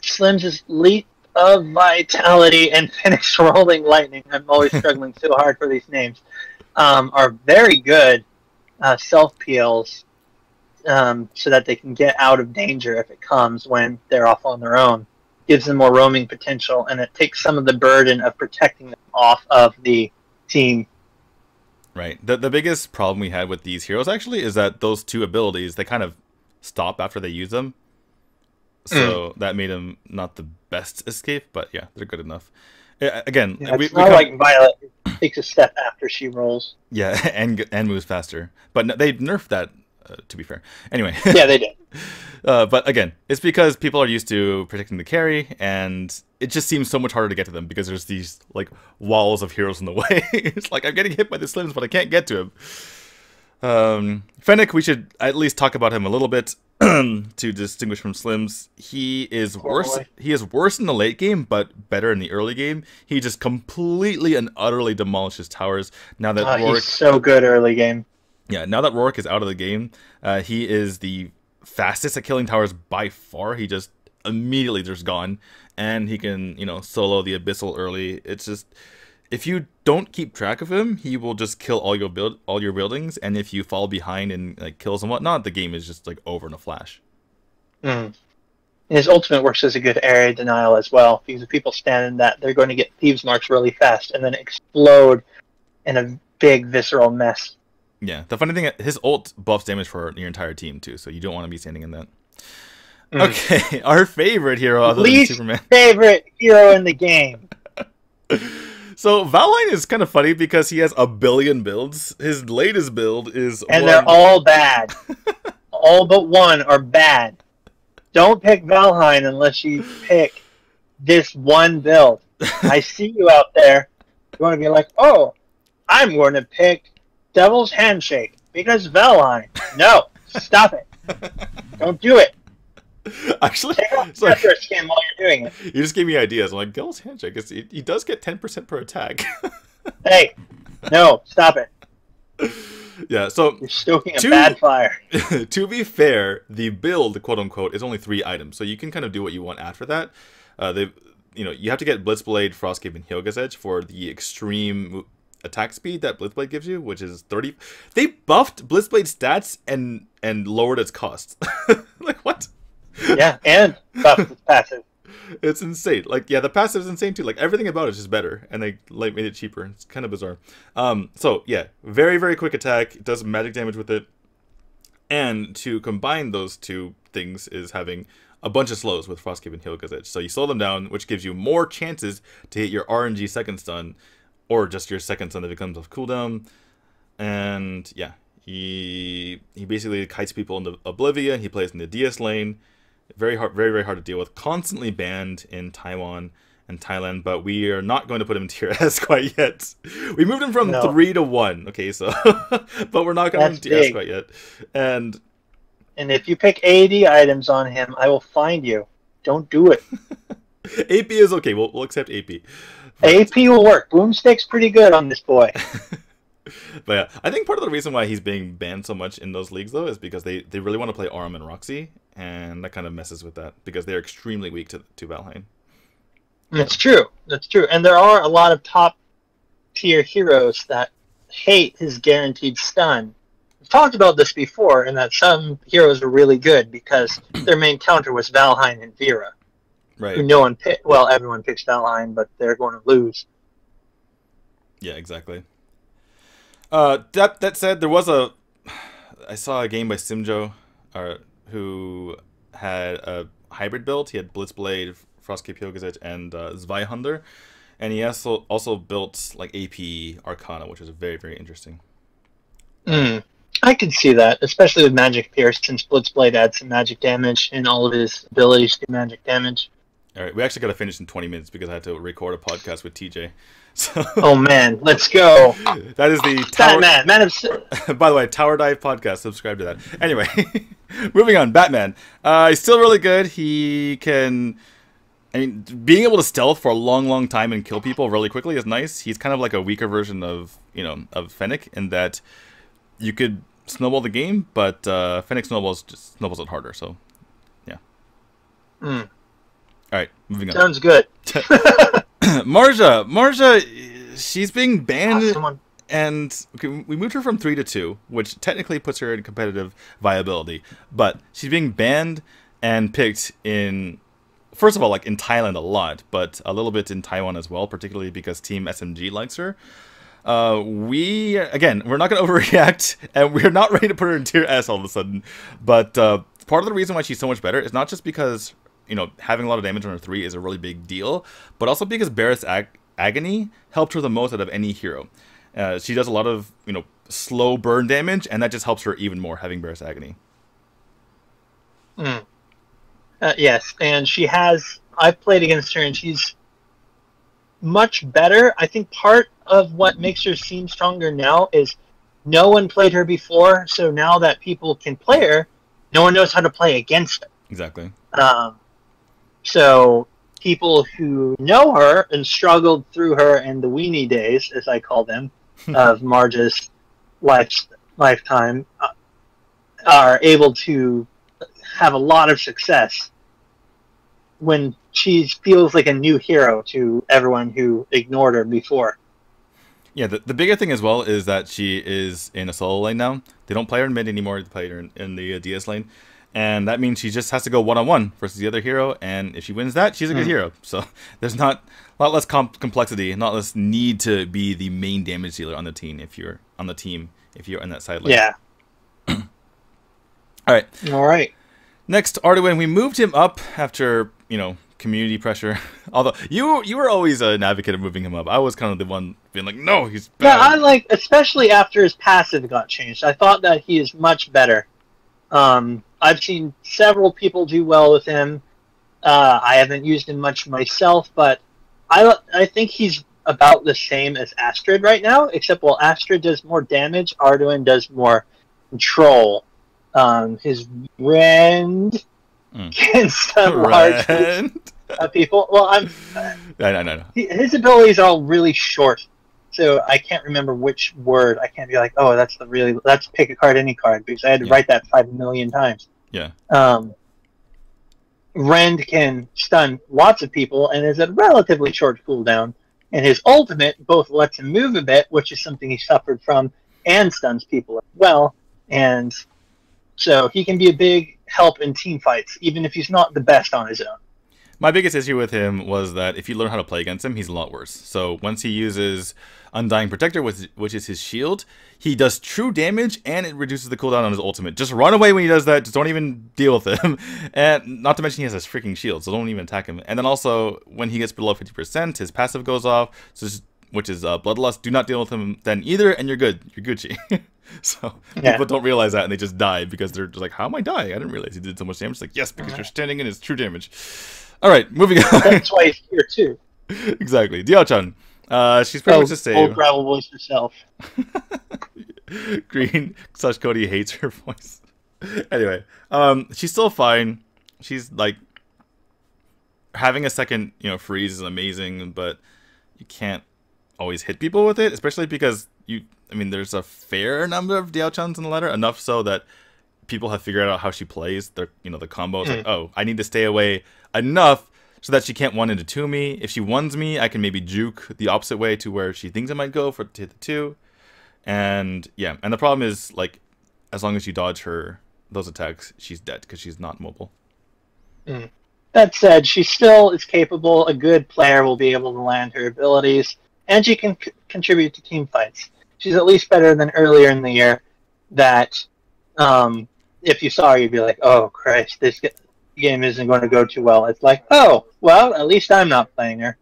Slimz's leap of vitality and Fennik's rolling lightning. I'm always struggling so hard for these names. Um, are very good uh, self peels, um, so that they can get out of danger if it comes when they're off on their own. Gives them more roaming potential, and it takes some of the burden of protecting them off of the team. Right. The the biggest problem we had with these heroes actually is that those two abilities they kind of stop after they use them. So that made them not the best escape, but yeah, they're good enough. Yeah, again, Yeah, we, it's we like Violet takes a step after she rolls. yeah, and and moves faster. But no, they nerfed that. Uh, to be fair, anyway. Yeah, they did. uh, but again, it's because people are used to protecting the carry, and it just seems so much harder to get to them because there's these like walls of heroes in the way. it's like I'm getting hit by the Slimz, but I can't get to him. Um, Fennik, we should at least talk about him a little bit to distinguish from Slimz. He is worse. boy. He is worse in the late game, but better in the early game. He just completely and utterly demolishes towers. Now that Uh, Rourke, he's so good early game. yeah, now that Rourke is out of the game, uh, he is the fastest at killing towers by far. He just immediately just gone, and he can you know solo the abyssal early. It's just if you don't keep track of him, he will just kill all your build all your buildings, and if you fall behind and like kills and whatnot, the game is just like over in a flash. Mm. His ultimate works as a good area denial as well, because if people stand in that, they're going to get thieves marks really fast and then explode in a big visceral mess. Yeah, the funny thing, is, his ult buffs damage for your entire team too, so you don't want to be standing in that. Mm. Okay, our favorite hero other Least than Superman. favorite hero in the game. So Valhein is kind of funny because he has a billion builds. His latest build is and one- they're all bad. all but one are bad. Don't pick Valhein unless you pick this one build. I see you out there. You want to be like, oh, I'm going to pick Devil's Handshake because Valhein. No, stop it. Don't do it. Actually, Take off sorry, the skin while you're doing it. you just gave me ideas. I'm like, Gil's handshake. It's, he, he does get ten percent per attack. Hey, no, stop it. yeah. So You're stoking a Two- bad fire. to be fair, the build, quote unquote, is only three items, so you can kind of do what you want after that. Uh, they you know you have to get Blitzblade, Frostcape, and Hyoga's Edge for the extreme attack speed that Blitzblade gives you, which is 30. They buffed Blitzblade stats and and lowered its cost. like what? Yeah, and passive. It's insane. Like yeah, the passive is insane too. Like everything about it is just better, and they like made it cheaper. It's kind of bizarre. Um, so yeah, very very quick attack. It does magic damage with it, and to combine those two things is having a bunch of slows with Frostcape and Hyoga's Edge. So you slow them down, which gives you more chances to hit your RNG second stun, or just your second stun that becomes off cooldown. And yeah, he he basically kites people into Oblivion. He plays in the DS lane. Very hard, very very hard to deal with. Constantly banned in Taiwan and Thailand, but we are not going to put him in tier S quite yet. We moved him from no. three to one. Okay, so but we're not going to tier S quite yet. And and if you pick 80 items on him, I will find you. Don't do it. AP is okay. We'll, we'll accept AP. But... AP will work. Boomstick's pretty good on this boy. but yeah, I think part of the reason why he's being banned so much in those leagues, though, is because they, they really want to play Arum and Roxie, and that kind of messes with that because they're extremely weak to, to Valhein. That's true. That's true. And there are a lot of top tier heroes that hate his guaranteed stun We've talked about this before, and that some heroes are really good because their main counter was Valhein and Veera. Right. Who no one pick. Well, everyone picks Valhein, but they're going to lose. Yeah, exactly. Uh, that that said, there was a. I saw a game by Simjo, uh, who had a hybrid build. He had Blitzblade, Frostcape Hyoga's and uh, Zweihander. And he also also built like AP Arcana, which is very very interesting. Mm. I can see that, especially with Magic Pierce, since Blitzblade adds some magic damage and all of his abilities do magic damage. All right, we actually got to finish in 20 minutes because I had to record a podcast with TJ. So oh man, let's go. That is the Tower... Batman. Man. By the way, Tower Dive podcast. Subscribe to that. Anyway, moving on. Batman. Uh, he's still really good. He can. I mean, being able to stealth for a long, long time and kill people really quickly is nice. He's kind of like a weaker version of you know of Fennik in that you could snowball the game, but uh, Fennik snowballs just snowballs it harder. So, yeah. Mm. All right, moving on. Sounds good. Marja, Marja, she's being banned, and okay, we moved her from three to two, which technically puts her in competitive viability. But she's being banned and picked in. First of all, like in Thailand a lot, but a little bit in Taiwan as well, particularly because Team SMG likes her. Uh, we again, we're not going to overreact, and we're not ready to put her in tier S all of a sudden. But uh, part of the reason why she's so much better is not just because you know having a lot of damage on her three is a really big deal, but also because Berith's Ag- agony helped her the most out of any hero. Uh, she does a lot of you know slow burn damage, and that just helps her even more having Berith's agony. Mm. Uh, yes, and she has. I've played against her, and she's much better. I think part of what makes her seem stronger now is no one played her before, so now that people can play her, no one knows how to play against her. Exactly. Um, so people who know her and struggled through her in the weenie days, as I call them, of Marge's life, lifetime, uh, are able to have a lot of success when she feels like a new hero to everyone who ignored her before. Yeah, the, the bigger thing as well is that she is in a solo lane now. They don't play her in mid anymore. They play her in, in the uh, DS lane. And that means she just has to go one on one versus the other hero. And if she wins that, she's a good mm. hero. So there's not a lot less comp- complexity, not less need to be the main damage dealer on the team if you're on the team if you're on that side lane. Yeah. All right. All right. Next, Arduin, we moved him up after you know community pressure. Although you you were always an advocate of moving him up, I was kind of the one being like, no, he's bad. yeah. I like especially after his passive got changed. I thought that he is much better. Um, I've seen several people do well with him. Uh, I haven't used him much myself, but I I think he's about the same as Astrid right now, except while Astrid does more damage, Arduin does more control. Um, his rend mm. can stun large uh, people. Well, I'm. no, no, no, no. His abilities are all really short, so I can't remember which word. I can't be like, oh, that's the really. Let's pick a card, any card, because I had to yeah. write that five million times. Yeah. Um. Rend can stun lots of people and is a relatively short cooldown. And his ultimate both lets him move a bit, which is something he suffered from, and stuns people as well. And so he can be a big help in team fights, even if he's not the best on his own. My biggest issue with him was that if you learn how to play against him, he's a lot worse. So once he uses Undying Protector, which, which is his shield, he does true damage and it reduces the cooldown on his ultimate. Just run away when he does that. Just don't even deal with him. and not to mention he has this freaking shield, so don't even attack him. And then also, when he gets below 50%, his passive goes off, so just, which is uh, Bloodlust. Do not deal with him then either, and you're good. You're Gucci. so yeah. people don't realize that and they just die because they're just like, how am I dying? I didn't realize he did so much damage. It's like, yes, because you're standing in his true damage. All right, moving on. That's why he's here too. exactly, Diaochan. Uh, she's pretty oh, much the same. Old gravel voice herself. Green slash Cody hates her voice. anyway, um, she's still fine. She's like having a second, you know, freeze is amazing, but you can't always hit people with it, especially because you. I mean, there's a fair number of Diaochans in the letter, enough so that people have figured out how she plays. Their, you know, the combos. Mm. Like, oh, I need to stay away enough so that she can't one into two me. If she ones me, I can maybe juke the opposite way to where she thinks I might go for to hit the two. And yeah, and the problem is like, as long as you dodge her those attacks, she's dead because she's not mobile. Mm. That said, she still is capable. A good player will be able to land her abilities, and she can c- contribute to team fights. She's at least better than earlier in the year. That um, if you saw her, you'd be like, "Oh Christ, this game isn't going to go too well. It's like, oh, well, at least I'm not playing her.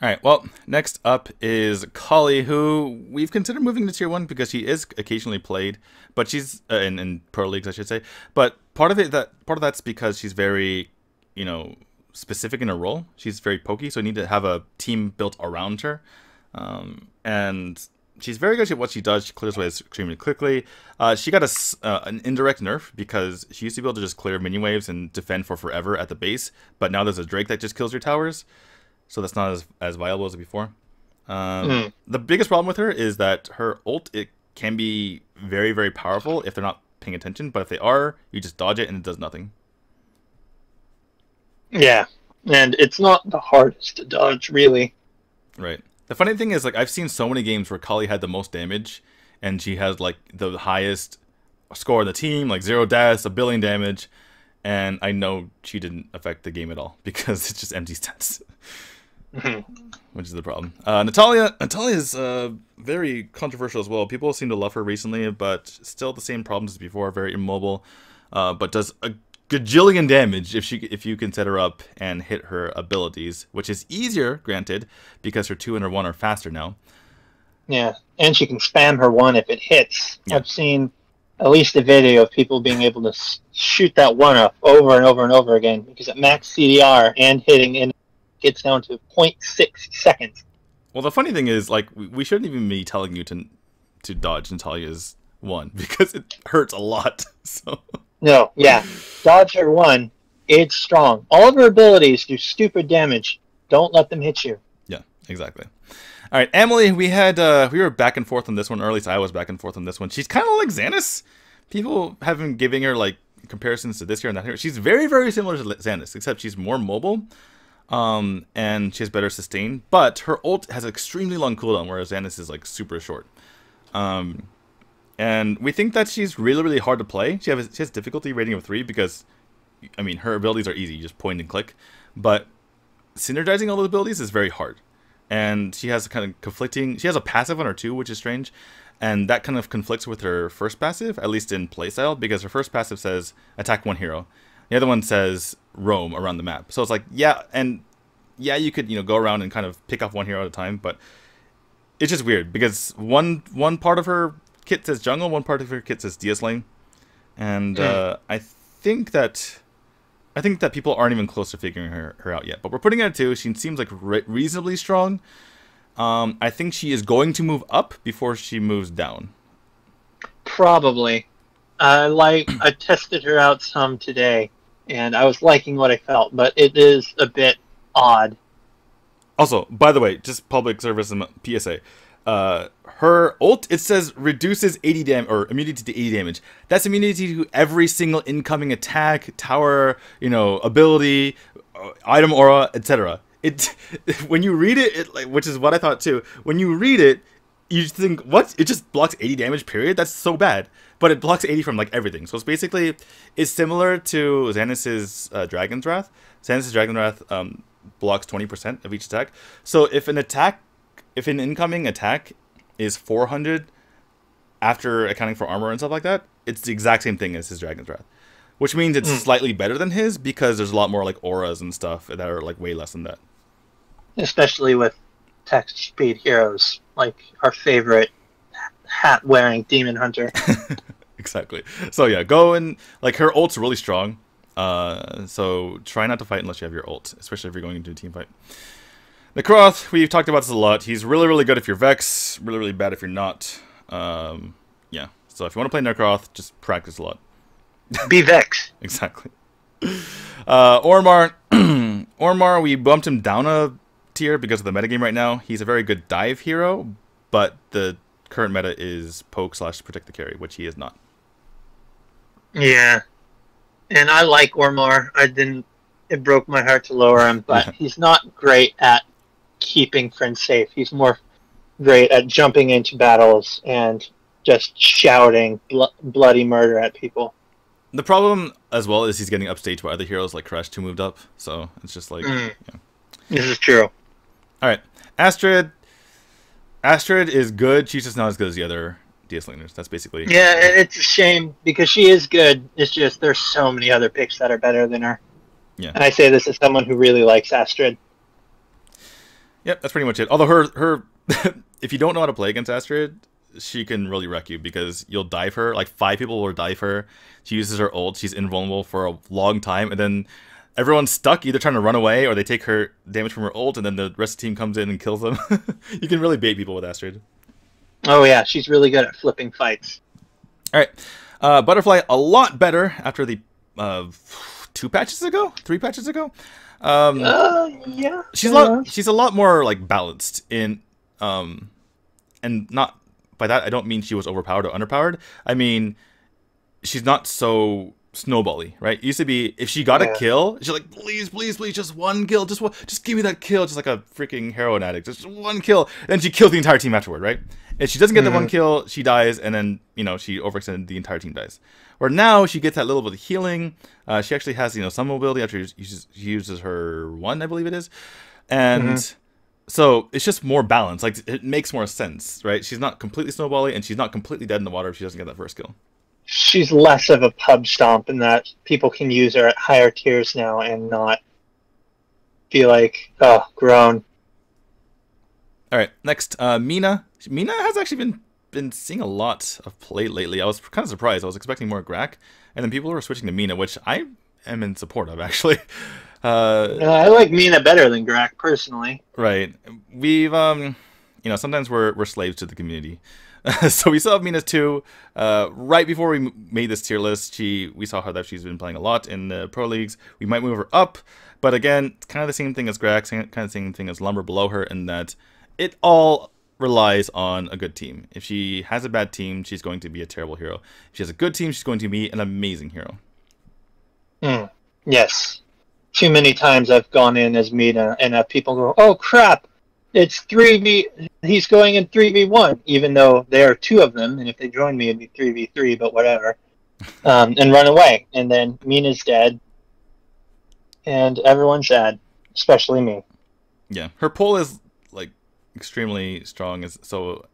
All right. Well, next up is Kahlii, who we've considered moving to tier one because she is occasionally played, but she's uh, in, in pro leagues, I should say. But part of it that part of that's because she's very, you know, specific in her role. She's very pokey, so you need to have a team built around her. Um, and she's very good at what she does. She clears waves extremely quickly. Uh, she got a, uh, an indirect nerf because she used to be able to just clear mini waves and defend for forever at the base, but now there's a Drake that just kills your towers, so that's not as, as viable as before. Um, mm. The biggest problem with her is that her ult it can be very very powerful if they're not paying attention, but if they are, you just dodge it and it does nothing. Yeah, and it's not the hardest to dodge, really. Right. The funny thing is, like, I've seen so many games where Kahlii had the most damage, and she has like the highest score in the team, like zero deaths, a billion damage, and I know she didn't affect the game at all because it's just empty stats, mm-hmm. which is the problem. Uh, Natalya, Natalya is uh, very controversial as well. People seem to love her recently, but still the same problems as before. Very immobile, uh, but does a gajillion damage if she if you can set her up and hit her abilities, which is easier, granted, because her two and her one are faster now. Yeah, and she can spam her one if it hits. Yeah. I've seen at least a video of people being able to shoot that one up over and over and over again because at max CDR and hitting and gets down to 0.6 seconds. Well, the funny thing is, like, we shouldn't even be telling you to to dodge Natalya's one because it hurts a lot. So. No, yeah. Dodge her one. It's strong. All of her abilities do stupid damage. Don't let them hit you. Yeah, exactly. All right, Amily, we had uh, we were back and forth on this one, or at least I was back and forth on this one. She's kind of like Zanis. People have been giving her like comparisons to this here and that here. She's very, very similar to Zanis, except she's more mobile, um, and she has better sustain. But her ult has extremely long cooldown, whereas Zanis is like super short. Um, and we think that she's really, really hard to play. She has, she has difficulty rating of 3 because, I mean, her abilities are easy. You just point and click. But synergizing all those abilities is very hard. And she has a kind of conflicting... She has a passive on her too, which is strange. And that kind of conflicts with her first passive, at least in playstyle, because her first passive says attack one hero. The other one says roam around the map. So it's like, yeah, and yeah, you could, you know, go around and kind of pick up one hero at a time, but it's just weird because one one part of her kit says jungle, one part of her kit says DS lane, and mm. uh, I think that I think that people aren't even close to figuring her, her out yet. But we're putting her at two. She seems like re- reasonably strong. Um, I think she is going to move up before she moves down. Probably. I like I tested her out some today, and I was liking what I felt, but it is a bit odd. Also, by the way, just public service and PSA. Uh, her ult, it says reduces 80 damage or immunity to 80 damage. That's immunity to every single incoming attack, tower, you know, ability, uh, item aura, etc. It when you read it, it like, which is what I thought too. When you read it, you think what? It just blocks 80 damage. Period. That's so bad. But it blocks 80 from like everything. So it's basically it's similar to Zanis's uh, Dragon's Wrath. Zanis's Dragon's Wrath um, blocks 20% of each attack. So if an attack, if an incoming attack is 400 after accounting for armor and stuff like that, it's the exact same thing as his Dragon's Wrath. Which means it's mm. slightly better than his because there's a lot more like auras and stuff that are like way less than that. Especially with text speed heroes, like our favorite hat wearing demon hunter. exactly. So yeah, go and like her ult's really strong. Uh, so try not to fight unless you have your ult, especially if you're going into a team fight. Nakroth, we've talked about this a lot. He's really, really good if you're Vex, really, really bad if you're not. Um, yeah. So if you want to play Nakroth, just practice a lot. Be Vex. exactly. Uh, Ormarr, Ormarr, we bumped him down a tier because of the metagame right now. He's a very good dive hero, but the current meta is poke slash protect the carry, which he is not. Yeah, and I like Ormarr. I didn't. It broke my heart to lower him, but he's not great at keeping friends safe. He's more great at jumping into battles and just shouting bl- bloody murder at people. The problem as well is he's getting upstage by other heroes like Crash 2 moved up, so it's just like. Mm. Yeah. This is true. All right, Astrid. Astrid is good. She's just not as good as the other DS laners. That's basically. Yeah, it's a shame because she is good. It's just there's so many other picks that are better than her. Yeah. And I say this as someone who really likes Astrid. Yep, that's pretty much it. Although her her, if you don't know how to play against Astrid, she can really wreck you because you'll dive her. Like five people will dive her. She uses her ult. She's invulnerable for a long time, and then everyone's stuck either trying to run away or they take her damage from her ult, and then the rest of the team comes in and kills them. you can really bait people with Astrid. Oh yeah, she's really good at flipping fights. All right, uh, Butterfly a lot better after the uh, two patches ago, three patches ago. Um, uh, yeah, she's a lot. She's a lot more like balanced in, um, and not by that I don't mean she was overpowered or underpowered. I mean she's not so snowbally, right? It used to be if she got yeah. a kill, she's like, please, please, please, just one kill, just one, just give me that kill, just like a freaking heroin addict, just one kill. And then she killed the entire team afterward, right? If she doesn't get mm-hmm. the one kill, she dies, and then you know she overextended, the entire team dies. Where now she gets that little bit of healing. Uh, she actually has you know some mobility after she uses, she uses her one, I believe it is, and. Mm-hmm. So it's just more balanced. Like it makes more sense, right? She's not completely snowballing, and she's not completely dead in the water if she doesn't get that first kill she's less of a pub stomp in that people can use her at higher tiers now and not be like, oh, grown. All right, next, uh, Mina. Mina has actually been been seeing a lot of play lately. I was kind of surprised. I was expecting more Grakk, and then people were switching to Mina, which I am in support of actually. Uh, uh, I like Mina better than Grakk personally. Right. We've um, you know, sometimes we're we're slaves to the community. so we saw Mina's 2 uh, right before we made this tier list. She we saw her that she's been playing a lot in the pro leagues. We might move her up, but again, it's kind of the same thing as Grakk's, kind of the same thing as Lumburr below her in that it all relies on a good team. If she has a bad team, she's going to be a terrible hero. If she has a good team, she's going to be an amazing hero. Mm, yes. Too many times I've gone in as Mina and have people go, "Oh crap! it's three v. He's going in three v one, even though there are two of them, and if they join me, it'd be three v three. But whatever, um, and run away, and then Mina's dead, and everyone's sad, especially me. Yeah, her pull is extremely strong, as so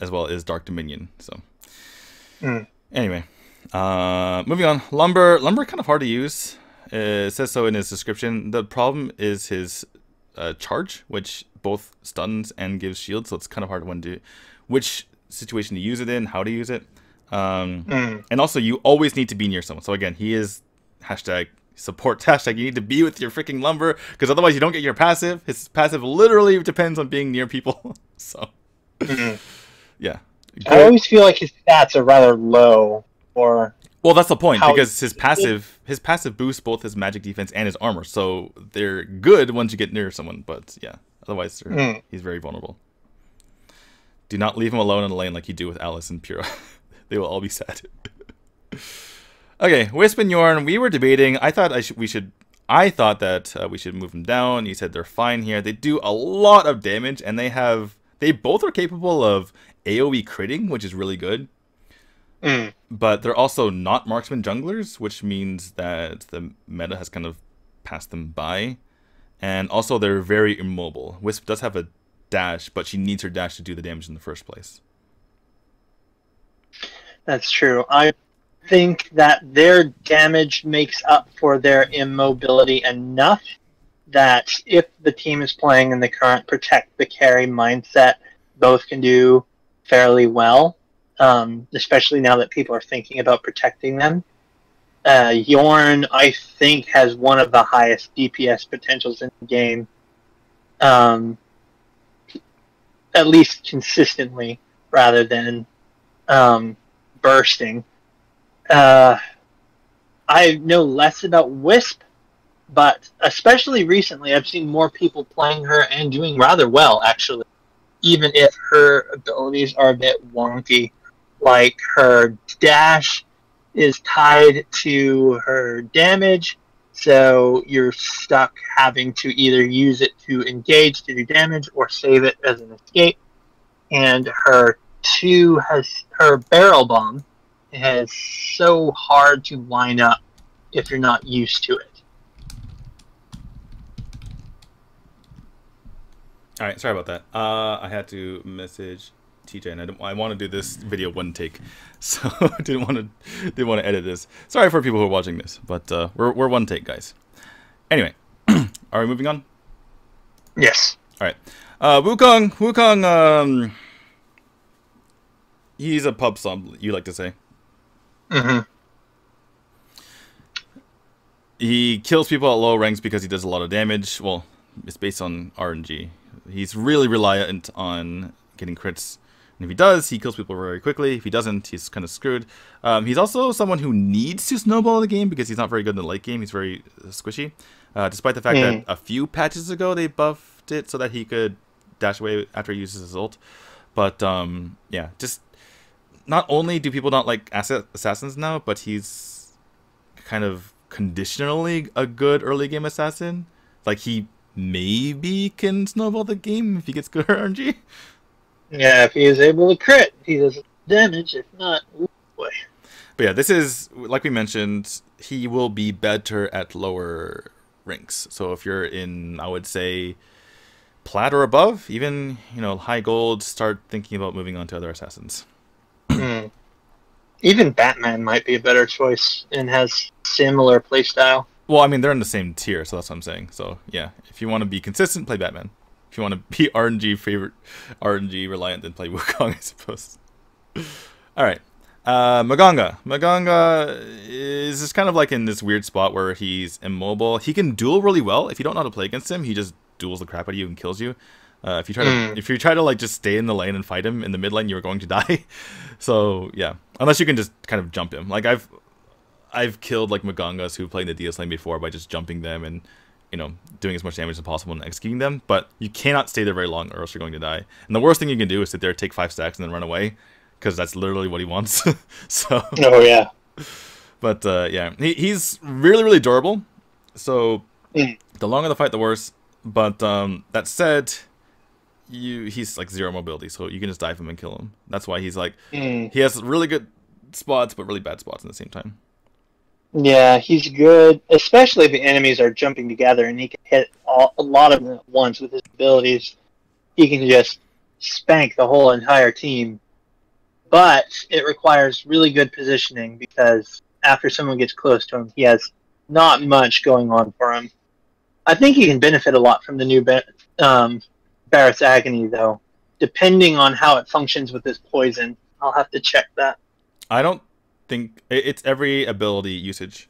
as well as Dark Dominion. So mm. anyway, uh, moving on. Lumburr, Lumburr, kind of hard to use. Uh, it says so in his description. The problem is his uh, charge, which both stuns and gives shield, so it's kind of hard when to which situation to use it in, how to use it. Um, mm. And also, you always need to be near someone. So again, he is hashtag support hashtag. You need to be with your freaking Lumburr because otherwise you don't get your passive. His passive literally depends on being near people. so mm-hmm. yeah, Good. I always feel like his stats are rather low or well, that's the point because his passive his passive boosts both his magic defense and his armor, so they're good once you get near someone. But yeah, otherwise mm. he's very vulnerable. Do not leave him alone in the lane like you do with Alice and Peura. they will all be sad. Okay, Wisp and Yorn, we were debating. I thought I sh- we should. I thought that uh, we should move them down. You said they're fine here. They do a lot of damage, and they have. They both are capable of AoE critting, which is really good. Mm. But they're also not marksman junglers, which means that the meta has kind of passed them by. And also, they're very immobile. Wisp does have a dash, but she needs her dash to do the damage in the first place. That's true. I think that their damage makes up for their immobility enough that if the team is playing in the current protect the carry mindset, both can do fairly well, um, especially now that people are thinking about protecting them. Uh, Yorn, I think, has one of the highest DPS potentials in the game, um, at least consistently, rather than um, bursting. Uh, I know less about Wisp, but especially recently, I've seen more people playing her and doing rather well, actually. Even if her abilities are a bit wonky, like her dash is tied to her damage, so you're stuck having to either use it to engage to do damage or save it as an escape. And her two has her barrel bomb is so hard to line up if you're not used to it. All right, sorry about that. Uh, I had to message TJ, and I, didn't, I want to do this video one take, so I didn't want to didn't want to edit this. Sorry for people who are watching this, but uh, we're we're one take, guys. Anyway, are we moving on? Yes. All right. Uh, Wukong, Wukong, um, he's a pub sub, you like to say. Mm-hmm. He kills people at low ranks because he does a lot of damage. Well, it's based on RNG. He's really reliant on getting crits. And if he does, he kills people very quickly. If he doesn't, he's kind of screwed. Um, he's also someone who needs to snowball the game because he's not very good in the late game. He's very squishy. Uh, despite the fact Mm. that a few patches ago they buffed it so that he could dash away after he uses his ult. But um, yeah, just not only do people not like assassins now, but he's kind of conditionally a good early game assassin. Like he maybe can snowball the game if he gets good RNG. Yeah, if he is able to crit, he does damage. If not, ooh, boy. But yeah, this is like we mentioned. He will be better at lower ranks. So if you're in, I would say, plat or above, even you know high gold, start thinking about moving on to other assassins. Hmm. Even Batman might be a better choice and has similar playstyle. Well, I mean they're in the same tier, so that's what I'm saying. So yeah, if you want to be consistent, play Batman. If you want to be RNG favorite, RNG reliant, then play Wukong, I suppose. All right. Uh, Mganga. Mganga is just kind of like in this weird spot where he's immobile. He can duel really well. If you don't know how to play against him, he just duels the crap out of you and kills you. Uh, if you try to, Mm. if you try to like just stay in the lane and fight him in the mid lane, you're going to die. so yeah, unless you can just kind of jump him. Like I've, I've killed like Mgangas who played in the DS lane before by just jumping them and, you know, doing as much damage as possible and executing them. But you cannot stay there very long or else you're going to die. And the worst thing you can do is sit there, take five stacks, and then run away, because that's literally what he wants. so, Oh yeah. but uh, yeah, he, he's really really durable. So Mm. the longer the fight, the worse. But um, that said, you he's like zero mobility, so you can just dive him and kill him. That's why he's like Hmm. he has really good spots, but really bad spots at the same time. Yeah, he's good, especially if the enemies are jumping together and he can hit all, a lot of them at once with his abilities. He can just spank the whole entire team. But it requires really good positioning because after someone gets close to him, he has not much going on for him. I think he can benefit a lot from the new um, Berith's Agony, though, depending on how it functions with his poison. I'll have to check that. I don't think it's every ability usage.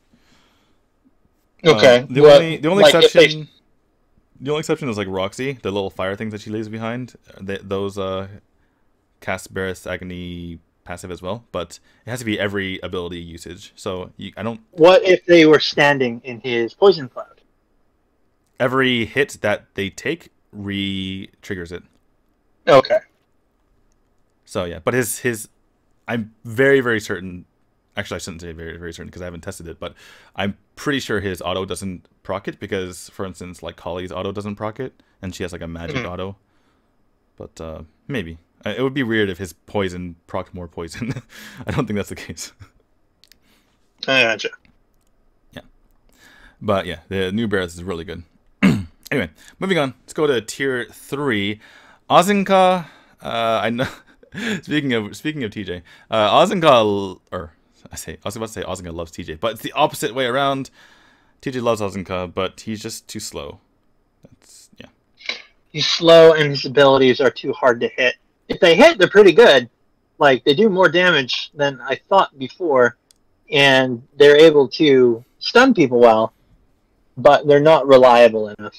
Okay. Um, the Well, only the only like, if they- exception the only exception is like Roxie, the little fire things that she leaves behind. They, those uh cast Berith's Agony passive as well, but it has to be every ability usage. So you, I don't What if they were standing in his poison cloud? every hit that they take re triggers it. Okay. So yeah, but his his, I'm very very certain. Actually, I shouldn't say very very certain because I haven't tested it, but I'm pretty sure his auto doesn't proc it because, for instance, like Kahlii's auto doesn't proc it, and she has like a magic mm-hmm. auto. But uh, maybe uh, it would be weird if his poison proc more poison. I don't think that's the case. I gotcha. Yeah, but yeah, the new Bears is really good. Anyway, moving on. Let's go to tier three. Azzen'Ka. Uh, I know. speaking of speaking of TJ, uh, Azzen'Ka or I say I was about to say Azzen'Ka loves TJ, but it's the opposite way around. TJ loves Azzen'Ka, but he's just too slow. That's yeah. He's slow, and his abilities are too hard to hit. If they hit, they're pretty good. Like they do more damage than I thought before, and they're able to stun people well, but they're not reliable enough.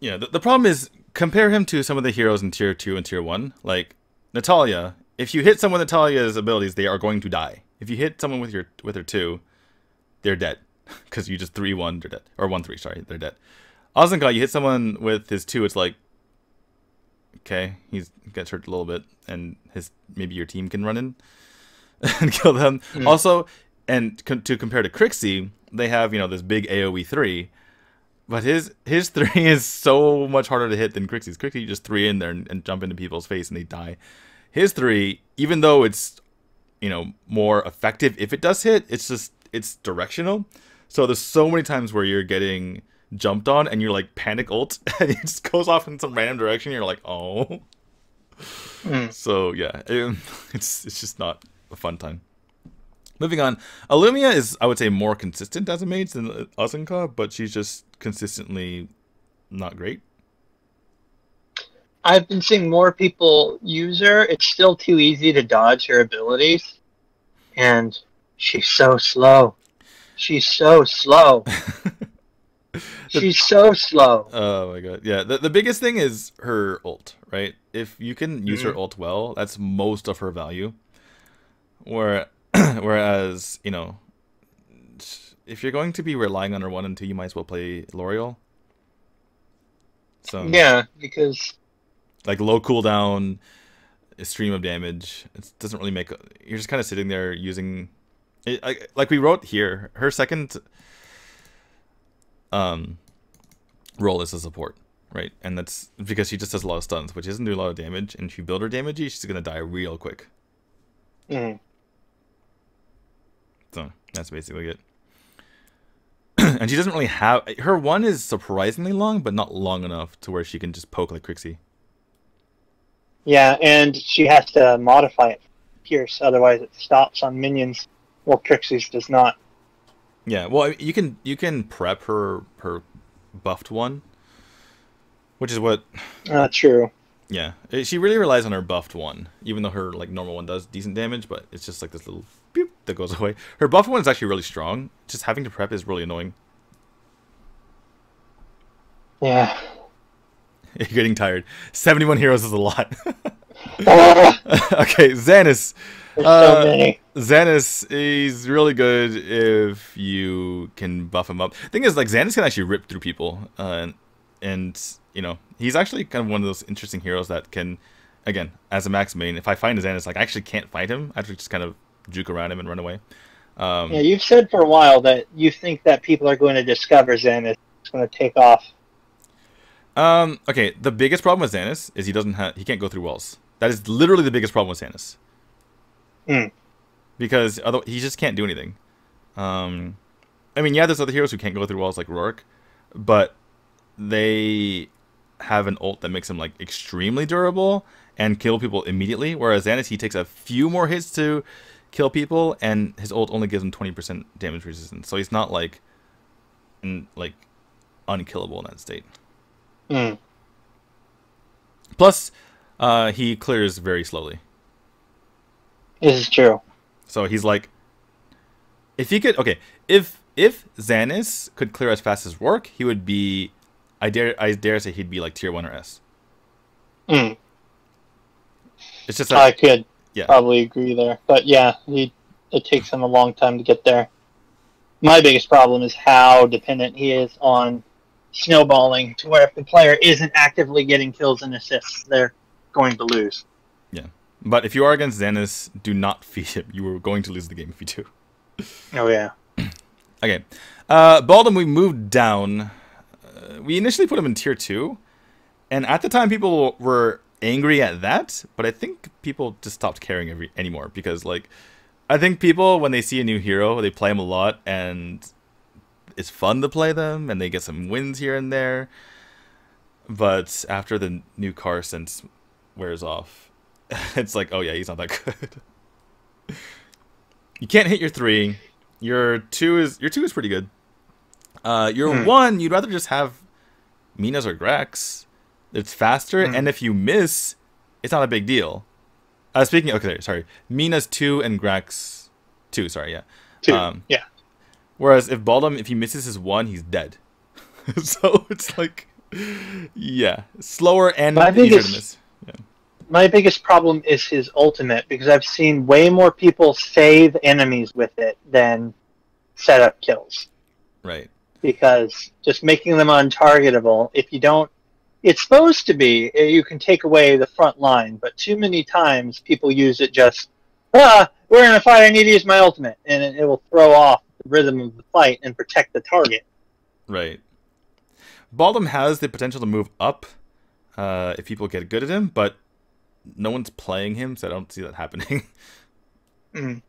Yeah, the, the problem is compare him to some of the heroes in tier two and tier one. Like Natalya, if you hit someone with Natalya's abilities, they are going to die. If you hit someone with your with her two, they're dead because you just three one, they're dead or one three. Sorry, they're dead. Azzen'Ka, you hit someone with his two, it's like okay, he's gets hurt a little bit, and his maybe your team can run in and kill them. Mm. Also, and co- to compare to Krixi, they have you know this big AOE three, but his his three is so much harder to hit than Krixi's. Krixi just three in there and, and jump into people's face and they die. His three, even though it's you know more effective if it does hit, it's just it's directional. So there's so many times where you're getting jumped on and you're like panic ult and it just goes off in some random direction. You're like, oh. Mm. So yeah, it, it's it's just not a fun time. Moving on, Ilumia is I would say more consistent as a mage than Azzen'Ka, but she's just consistently not great. I've been seeing more people use her. It's still too easy to dodge her abilities, and she's so slow. She's so slow. she's so slow. Oh my god! Yeah, the the biggest thing is her ult, right? If you can use mm-hmm. her ult well, that's most of her value. Where, whereas you know, if you're going to be relying on her one and two, you might as well play Lauriel. So yeah, because like low cooldown, stream of damage. It doesn't really make. You're just kind of sitting there using, it, like we wrote here. Her second um role is a support, right? And that's because she just does a lot of stuns, which doesn't do a lot of damage. And if you build her damage, she's gonna die real quick. Mm. So that's basically it. and she doesn't really have her one is surprisingly long, but not long enough to where she can just poke like Krixi. Yeah, and she has to modify it Pierce, otherwise it stops on minions. Well, Krixi's does not. Yeah, well, you can you can prep her her buffed one, which is what. Uh, true. Yeah, she really relies on her buffed one, even though her like normal one does decent damage, but it's just like this little that goes away. Her buffed one is actually really strong. Just having to prep is really annoying. Yeah. You're getting tired. 71 heroes is a lot. okay, Zanis. Uh, so Zanis is really good if you can buff him up. Thing is, like Zanis can actually rip through people, uh, and, and you know he's actually kind of one of those interesting heroes that can, again, as a max main, if I find a Zanis, like I actually can't fight him. I actually just kind of juke around him and run away. Um, yeah, you've said for a while that you think that people are going to discover Zanis. It's going to take off. Um. Okay. The biggest problem with Zanis is he doesn't have. He can't go through walls. That is literally the biggest problem with Zanis. Hmm. Because other, he just can't do anything. Um. I mean, yeah, there's other heroes who can't go through walls like Rourke, but they have an ult that makes him like extremely durable and kill people immediately. Whereas Zanis, he takes a few more hits to kill people, and his ult only gives him 20% damage resistance. So he's not like, in, like, unkillable in that state. Mm. Plus, uh, he clears very slowly. This is true. So he's like, if he could, okay, if if Zanis could clear as fast as Rourke, he would be, I dare I dare say he'd be like tier one or S. Hmm. It's just that, I could yeah. probably agree there, but yeah, he it takes him a long time to get there. My biggest problem is how dependent he is on snowballing to where if the player isn't actively getting kills and assists, they're going to lose. Yeah. But if you are against Zanis, do not feed him. You are going to lose the game if you do. Oh yeah. okay. Uh, Baldum, we moved down. Uh, we initially put him in tier two, and at the time people were angry at that, but I think people just stopped caring every, anymore because like I think people when they see a new hero, they play him a lot and it's fun to play them and they get some wins here and there. But after the new car sense wears off, it's like, oh yeah, he's not that good. you can't hit your three. Your two is your two is pretty good. Uh, your hmm. one, you'd rather just have Minas or Grakk's. It's faster, hmm. and if you miss, it's not a big deal. Uh, speaking, okay, sorry, Minas two and Grakk's two. Sorry, yeah, two. Um, yeah. Whereas if Baldum, if he misses his one, he's dead. so it's like yeah, slower and my biggest, miss. Yeah. My biggest problem is his ultimate because I've seen way more people save enemies with it than set up kills. Right. Because just making them untargetable, if you don't, it's supposed to be eh, you can take away the front line, but too many times people use it just ah, we're in a fight. I need to use my ultimate, and it, it will throw off the rhythm of the fight and protect the target. Right. Baldum has the potential to move up uh, if people get good at him, but no one's playing him, so I don't see that happening. mm.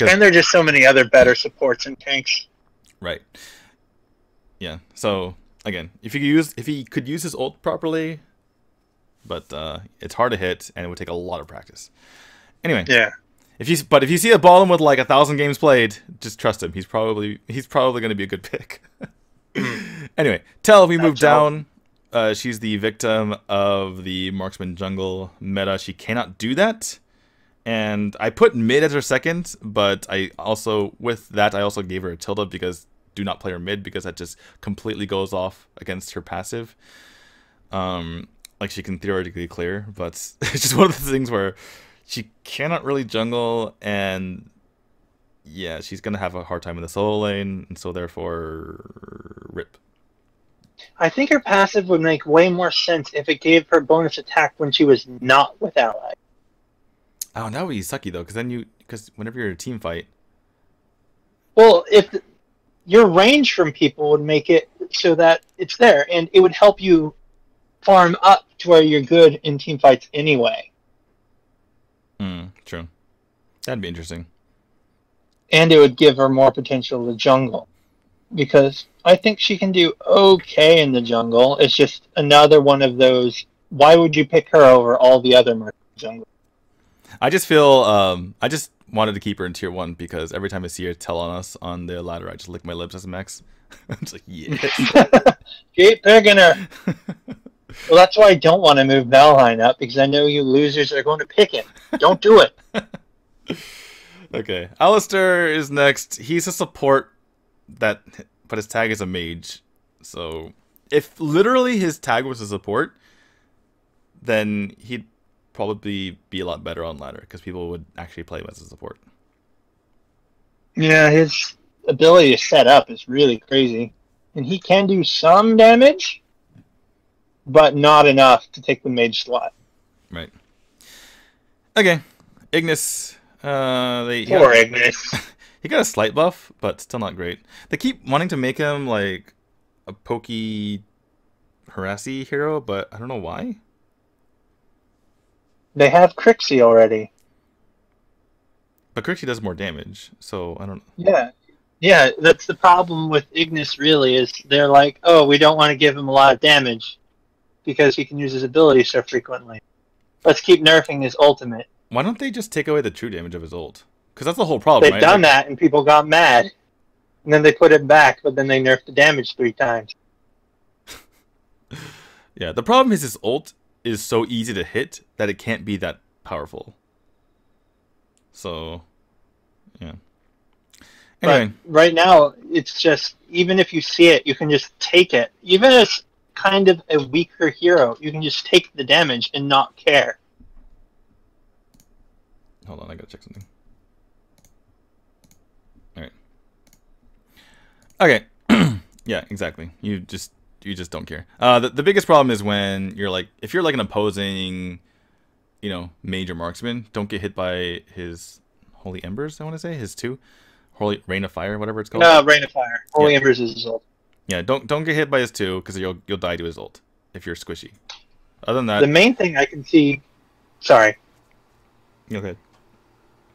And there are just so many other better supports and tanks. Right. Yeah. So again, if he could use if he could use his ult properly, but uh, it's hard to hit and it would take a lot of practice. Anyway. Yeah. If you but if you see a Baldum with like a thousand games played, just trust him. He's probably he's probably going to be a good pick. anyway, tell we move down. Uh, she's the victim of the marksman jungle meta. She cannot do that. And I put mid as her second, but I also, with that, I also gave her a tilde because do not play her mid because that just completely goes off against her passive. Um, like she can theoretically clear, but it's just one of the things where she cannot really jungle and yeah, she's gonna have a hard time in the solo lane, and so therefore, rip. I think her passive would make way more sense if it gave her bonus attack when she was not with ally. Oh, that would be sucky though, because then you, because whenever you're in a team fight. Well, if your range from people would make it so that it's there, and it would help you farm up to where you're good in team fights anyway. Hmm. True. That'd be interesting and it would give her more potential to jungle because I think she can do okay in the jungle. It's just another one of those. Why would you pick her over all the other jungle? I just feel um, I just wanted to keep her in tier one because every time I see her Tel'Annas on the ladder, I just lick my lips as a max. I'm just like, yeah. keep picking her. well, that's why I don't want to move Valhein up because I know you losers are going to pick him. Don't do it. Okay, Aleister is next. He's a support that, but his tag is a mage. So if literally his tag was a support, then he'd probably be a lot better on ladder because people would actually play him as a support. Yeah, his ability to set up is really crazy, and he can do some damage, but not enough to take the mage slot. Right. Okay, Ignis uh, they poor he Ignis. he got a slight buff, but still not great. They keep wanting to make him like a pokey, harassy hero, but I don't know why. They have Krixi already. But Krixi does more damage, so I don't. Yeah, yeah. That's the problem with Ignis. Really, is they're like, oh, we don't want to give him a lot of damage because he can use his ability so frequently. Let's keep nerfing his ultimate. Why don't they just take away the true damage of his ult? Because that's the whole problem. They've right? done like, that, and people got mad. And then they put it back, but then they nerfed the damage three times. yeah, the problem is his ult is so easy to hit that it can't be that powerful. So, yeah. Anyway. But right now, it's just, even if you see it, you can just take it. Even as kind of a weaker hero, you can just take the damage and not care. Hold on, I gotta check something. Alright. Okay. yeah, exactly. You just you just don't care. Uh, the, the biggest problem is when you're like, if you're like an opposing you know, major marksman. Don't get hit by his holy embers. I want to say his two, holy rain of fire, whatever it's called. No, rain of fire. Holy yeah. embers is his ult. Yeah, don't don't get hit by his two because you'll you'll die to his ult if you're squishy. Other than that, the main thing I can see. Sorry. Okay.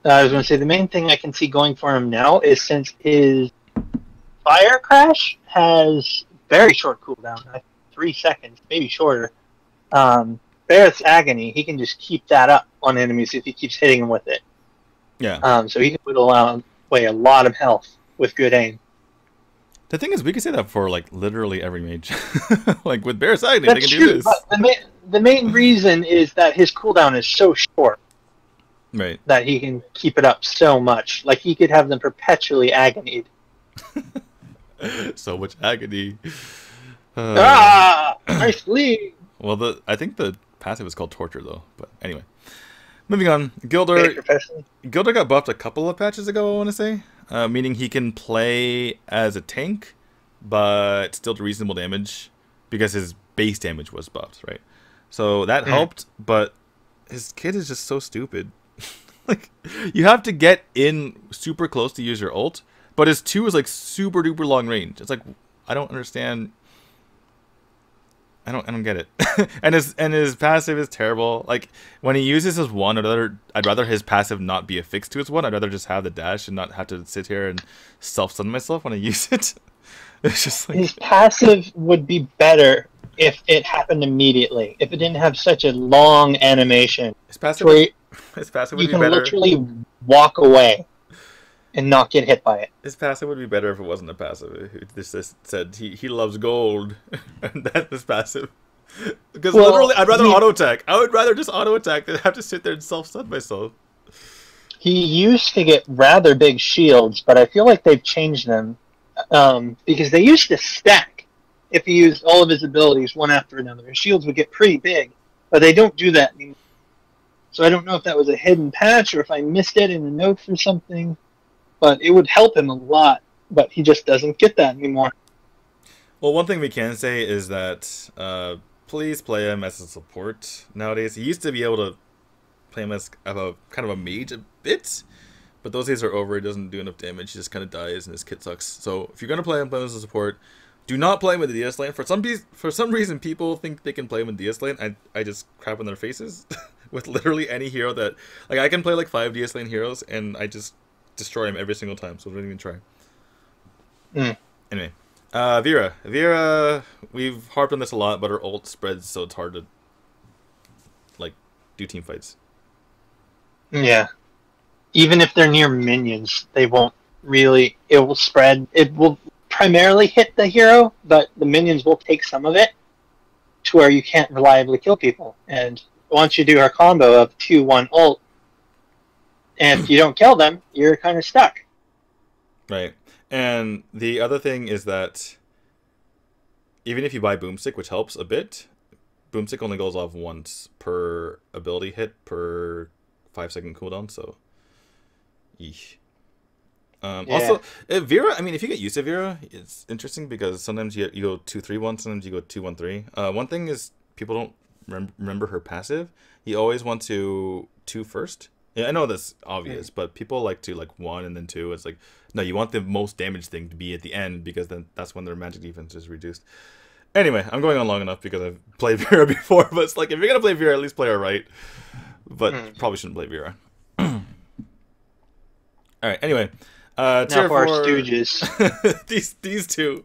Uh, I was going to say the main thing I can see going for him now is since his fire crash has very short cooldown, three seconds, maybe shorter. Um, Berith's agony, he can just keep that up on enemies if he keeps hitting them with it. Yeah. Um, so he can put away a lot of health with good aim. The thing is, we can say that for like literally every mage. like with Berith's agony, That's they can true, do this. But the main, the main reason is that his cooldown is so short. Right. That he can keep it up so much. Like he could have them perpetually agonied. so much agony. Uh, ah, nice lead. Well, the I think the passive is called torture though. But anyway, moving on. Gildur. Gildur got buffed a couple of patches ago. I want to say, uh, meaning he can play as a tank, but still do reasonable damage because his base damage was buffed, right? So that mm. helped, but his kid is just so stupid. like you have to get in super close to use your ult, but his two is like super duper long range. It's like I don't understand. I don't I don't get it. and his and his passive is terrible. Like when he uses his one, I'd rather I'd rather his passive not be affixed to his one. I'd rather just have the dash and not have to sit here and self stun myself when I use it. it's just like his passive would be better if it happened immediately. If it didn't have such a long animation. His passive, would, his passive would you be better. You can literally walk away and not get hit by it. His passive would be better if it wasn't a passive. This just said he, he loves gold, and that's his passive. Because well, literally, I'd rather he, auto attack. I would rather just auto attack than have to sit there and self stun myself. He used to get rather big shields, but I feel like they've changed them um, because they used to stack. If he used all of his abilities one after another, his shields would get pretty big, but they don't do that anymore. So I don't know if that was a hidden patch or if I missed it in the notes or something but it would help him a lot. But he just doesn't get that anymore. Well, one thing we can say is that uh, please play him as a support nowadays. He used to be able to play him as a kind of a mage a bit, but those days are over. He doesn't do enough damage. He just kind of dies, and his kit sucks. So if you're gonna play him, play him as a support. Do not play him with the DS lane. For some for some reason, people think they can play him in DS lane. I I just crap in their faces with literally any hero that like I can play like five DS lane heroes, and I just destroy him every single time, so don't even try. Mm. Anyway, uh, Veera. Veera, we've harped on this a lot, but her ult spreads, so it's hard to like do team fights. Yeah, even if they're near minions, they won't really. It will spread. It will primarily hit the hero, but the minions will take some of it to where you can't reliably kill people. And once you do her combo of two one ult, and if you don't kill them, you're kind of stuck. Right. And the other thing is that even if you buy Boomstick, which helps a bit, Boomstick only goes off once per ability hit per five second cooldown. So, yeesh. Um, yeah. Also, Veera. I mean, if you get used to Veera, it's interesting because sometimes you you go two three one, sometimes you go two one three. Uh, one thing is people don't rem- remember her passive. You always want to two first, yeah, I know that's obvious, but people like to like one and then two. It's like no, you want the most damage thing to be at the end because then that's when their magic defense is reduced. Anyway, I'm going on long enough because I've played Veera before, but it's like if you're gonna play Veera, at least play her right. But mm. probably shouldn't play Veera. All right. Anyway, uh, now for four, Stooges. these these two.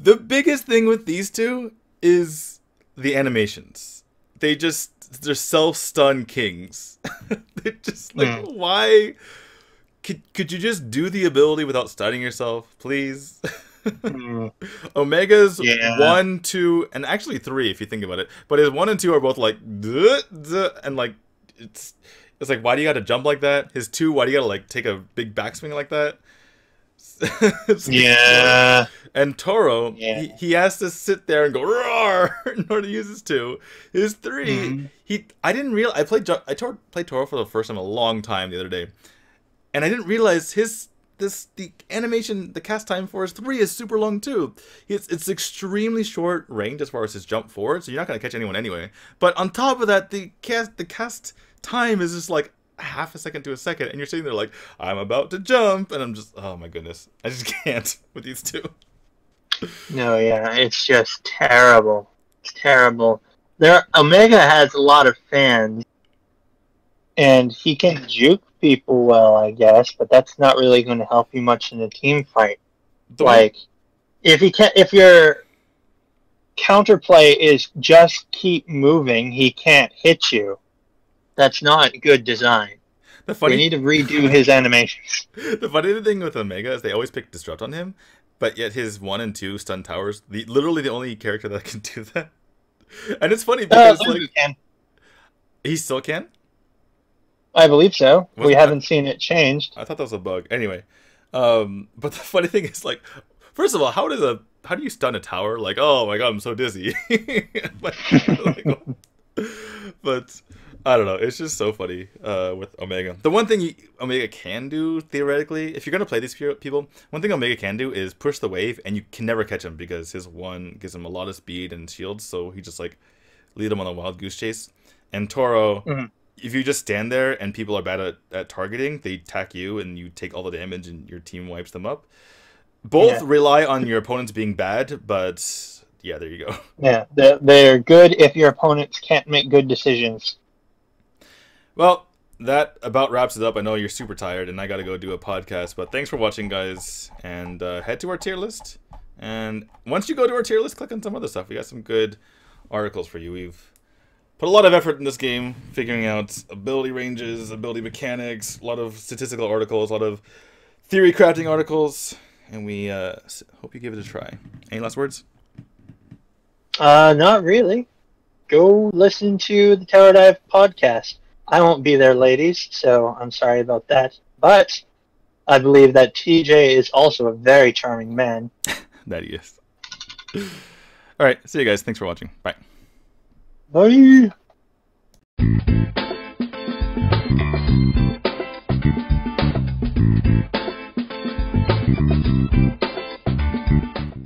The biggest thing with these two is the animations. They just they're self stun kings. they're just like mm. why could could you just do the ability without stunning yourself, please? mm. Omega's yeah. one, two, and actually three if you think about it. But his one and two are both like duh, duh, and like it's it's like why do you gotta jump like that? His two, why do you gotta like take a big backswing like that? yeah. And Toro, yeah. he, he has to sit there and go roar in order to use his two. His 3 mm-hmm. he I didn't real I played I tor- played Toro for the first time a long time the other day, and I didn't realize his this the animation, the cast time for his three is super long too. It's it's extremely short range as far as his jump forward, so you're not gonna catch anyone anyway. But on top of that, the cast the cast time is just like half a second to a second, and you're sitting there like, I'm about to jump, and I'm just, oh my goodness, I just can't with these two. No, yeah, it's just terrible. It's terrible. There, Omega has a lot of fans, and he can juke people well, I guess, but that's not really going to help you much in a team fight. The like, one... if he can, if your counterplay is just keep moving, he can't hit you. That's not good design. The funny... We need to redo his animations. the funny thing with Omega is they always pick Disrupt on him, but yet his one and two stun towers, the literally the only character that can do that. And it's funny uh, because uh, like can. he still can. I believe so. Wasn't we haven't seen it changed. I thought that was a bug. Anyway, um, but the funny thing is, like, first of all, how does a how do you stun a tower? Like, oh my god, I'm so dizzy. but, like, but I don't know. It's just so funny uh, with Omega. The one thing you, Omega can do theoretically, if you're gonna play these people, one thing Omega can do is push the wave, and you can never catch him because his one gives him a lot of speed and shields. So he just like lead him on a wild goose chase. And Toro, mm-hmm if you just stand there and people are bad at, at targeting, they attack you and you take all the damage and your team wipes them up. Both yeah. rely on your opponents being bad, but yeah, there you go. Yeah, they're, they're good if your opponents can't make good decisions. Well, that about wraps it up. I know you're super tired and I got to go do a podcast, but thanks for watching, guys. And uh, head to our tier list. And once you go to our tier list, click on some other stuff. We got some good articles for you. We've put a lot of effort in this game, figuring out ability ranges, ability mechanics, a lot of statistical articles, a lot of theory crafting articles, and we uh, hope you give it a try. Any last words? Uh, not really. Go listen to the Tower Dive podcast. I won't be there, ladies, so I'm sorry about that. But I believe that TJ is also a very charming man. that he is. All right, see you guys. Thanks for watching. Bye. Bye.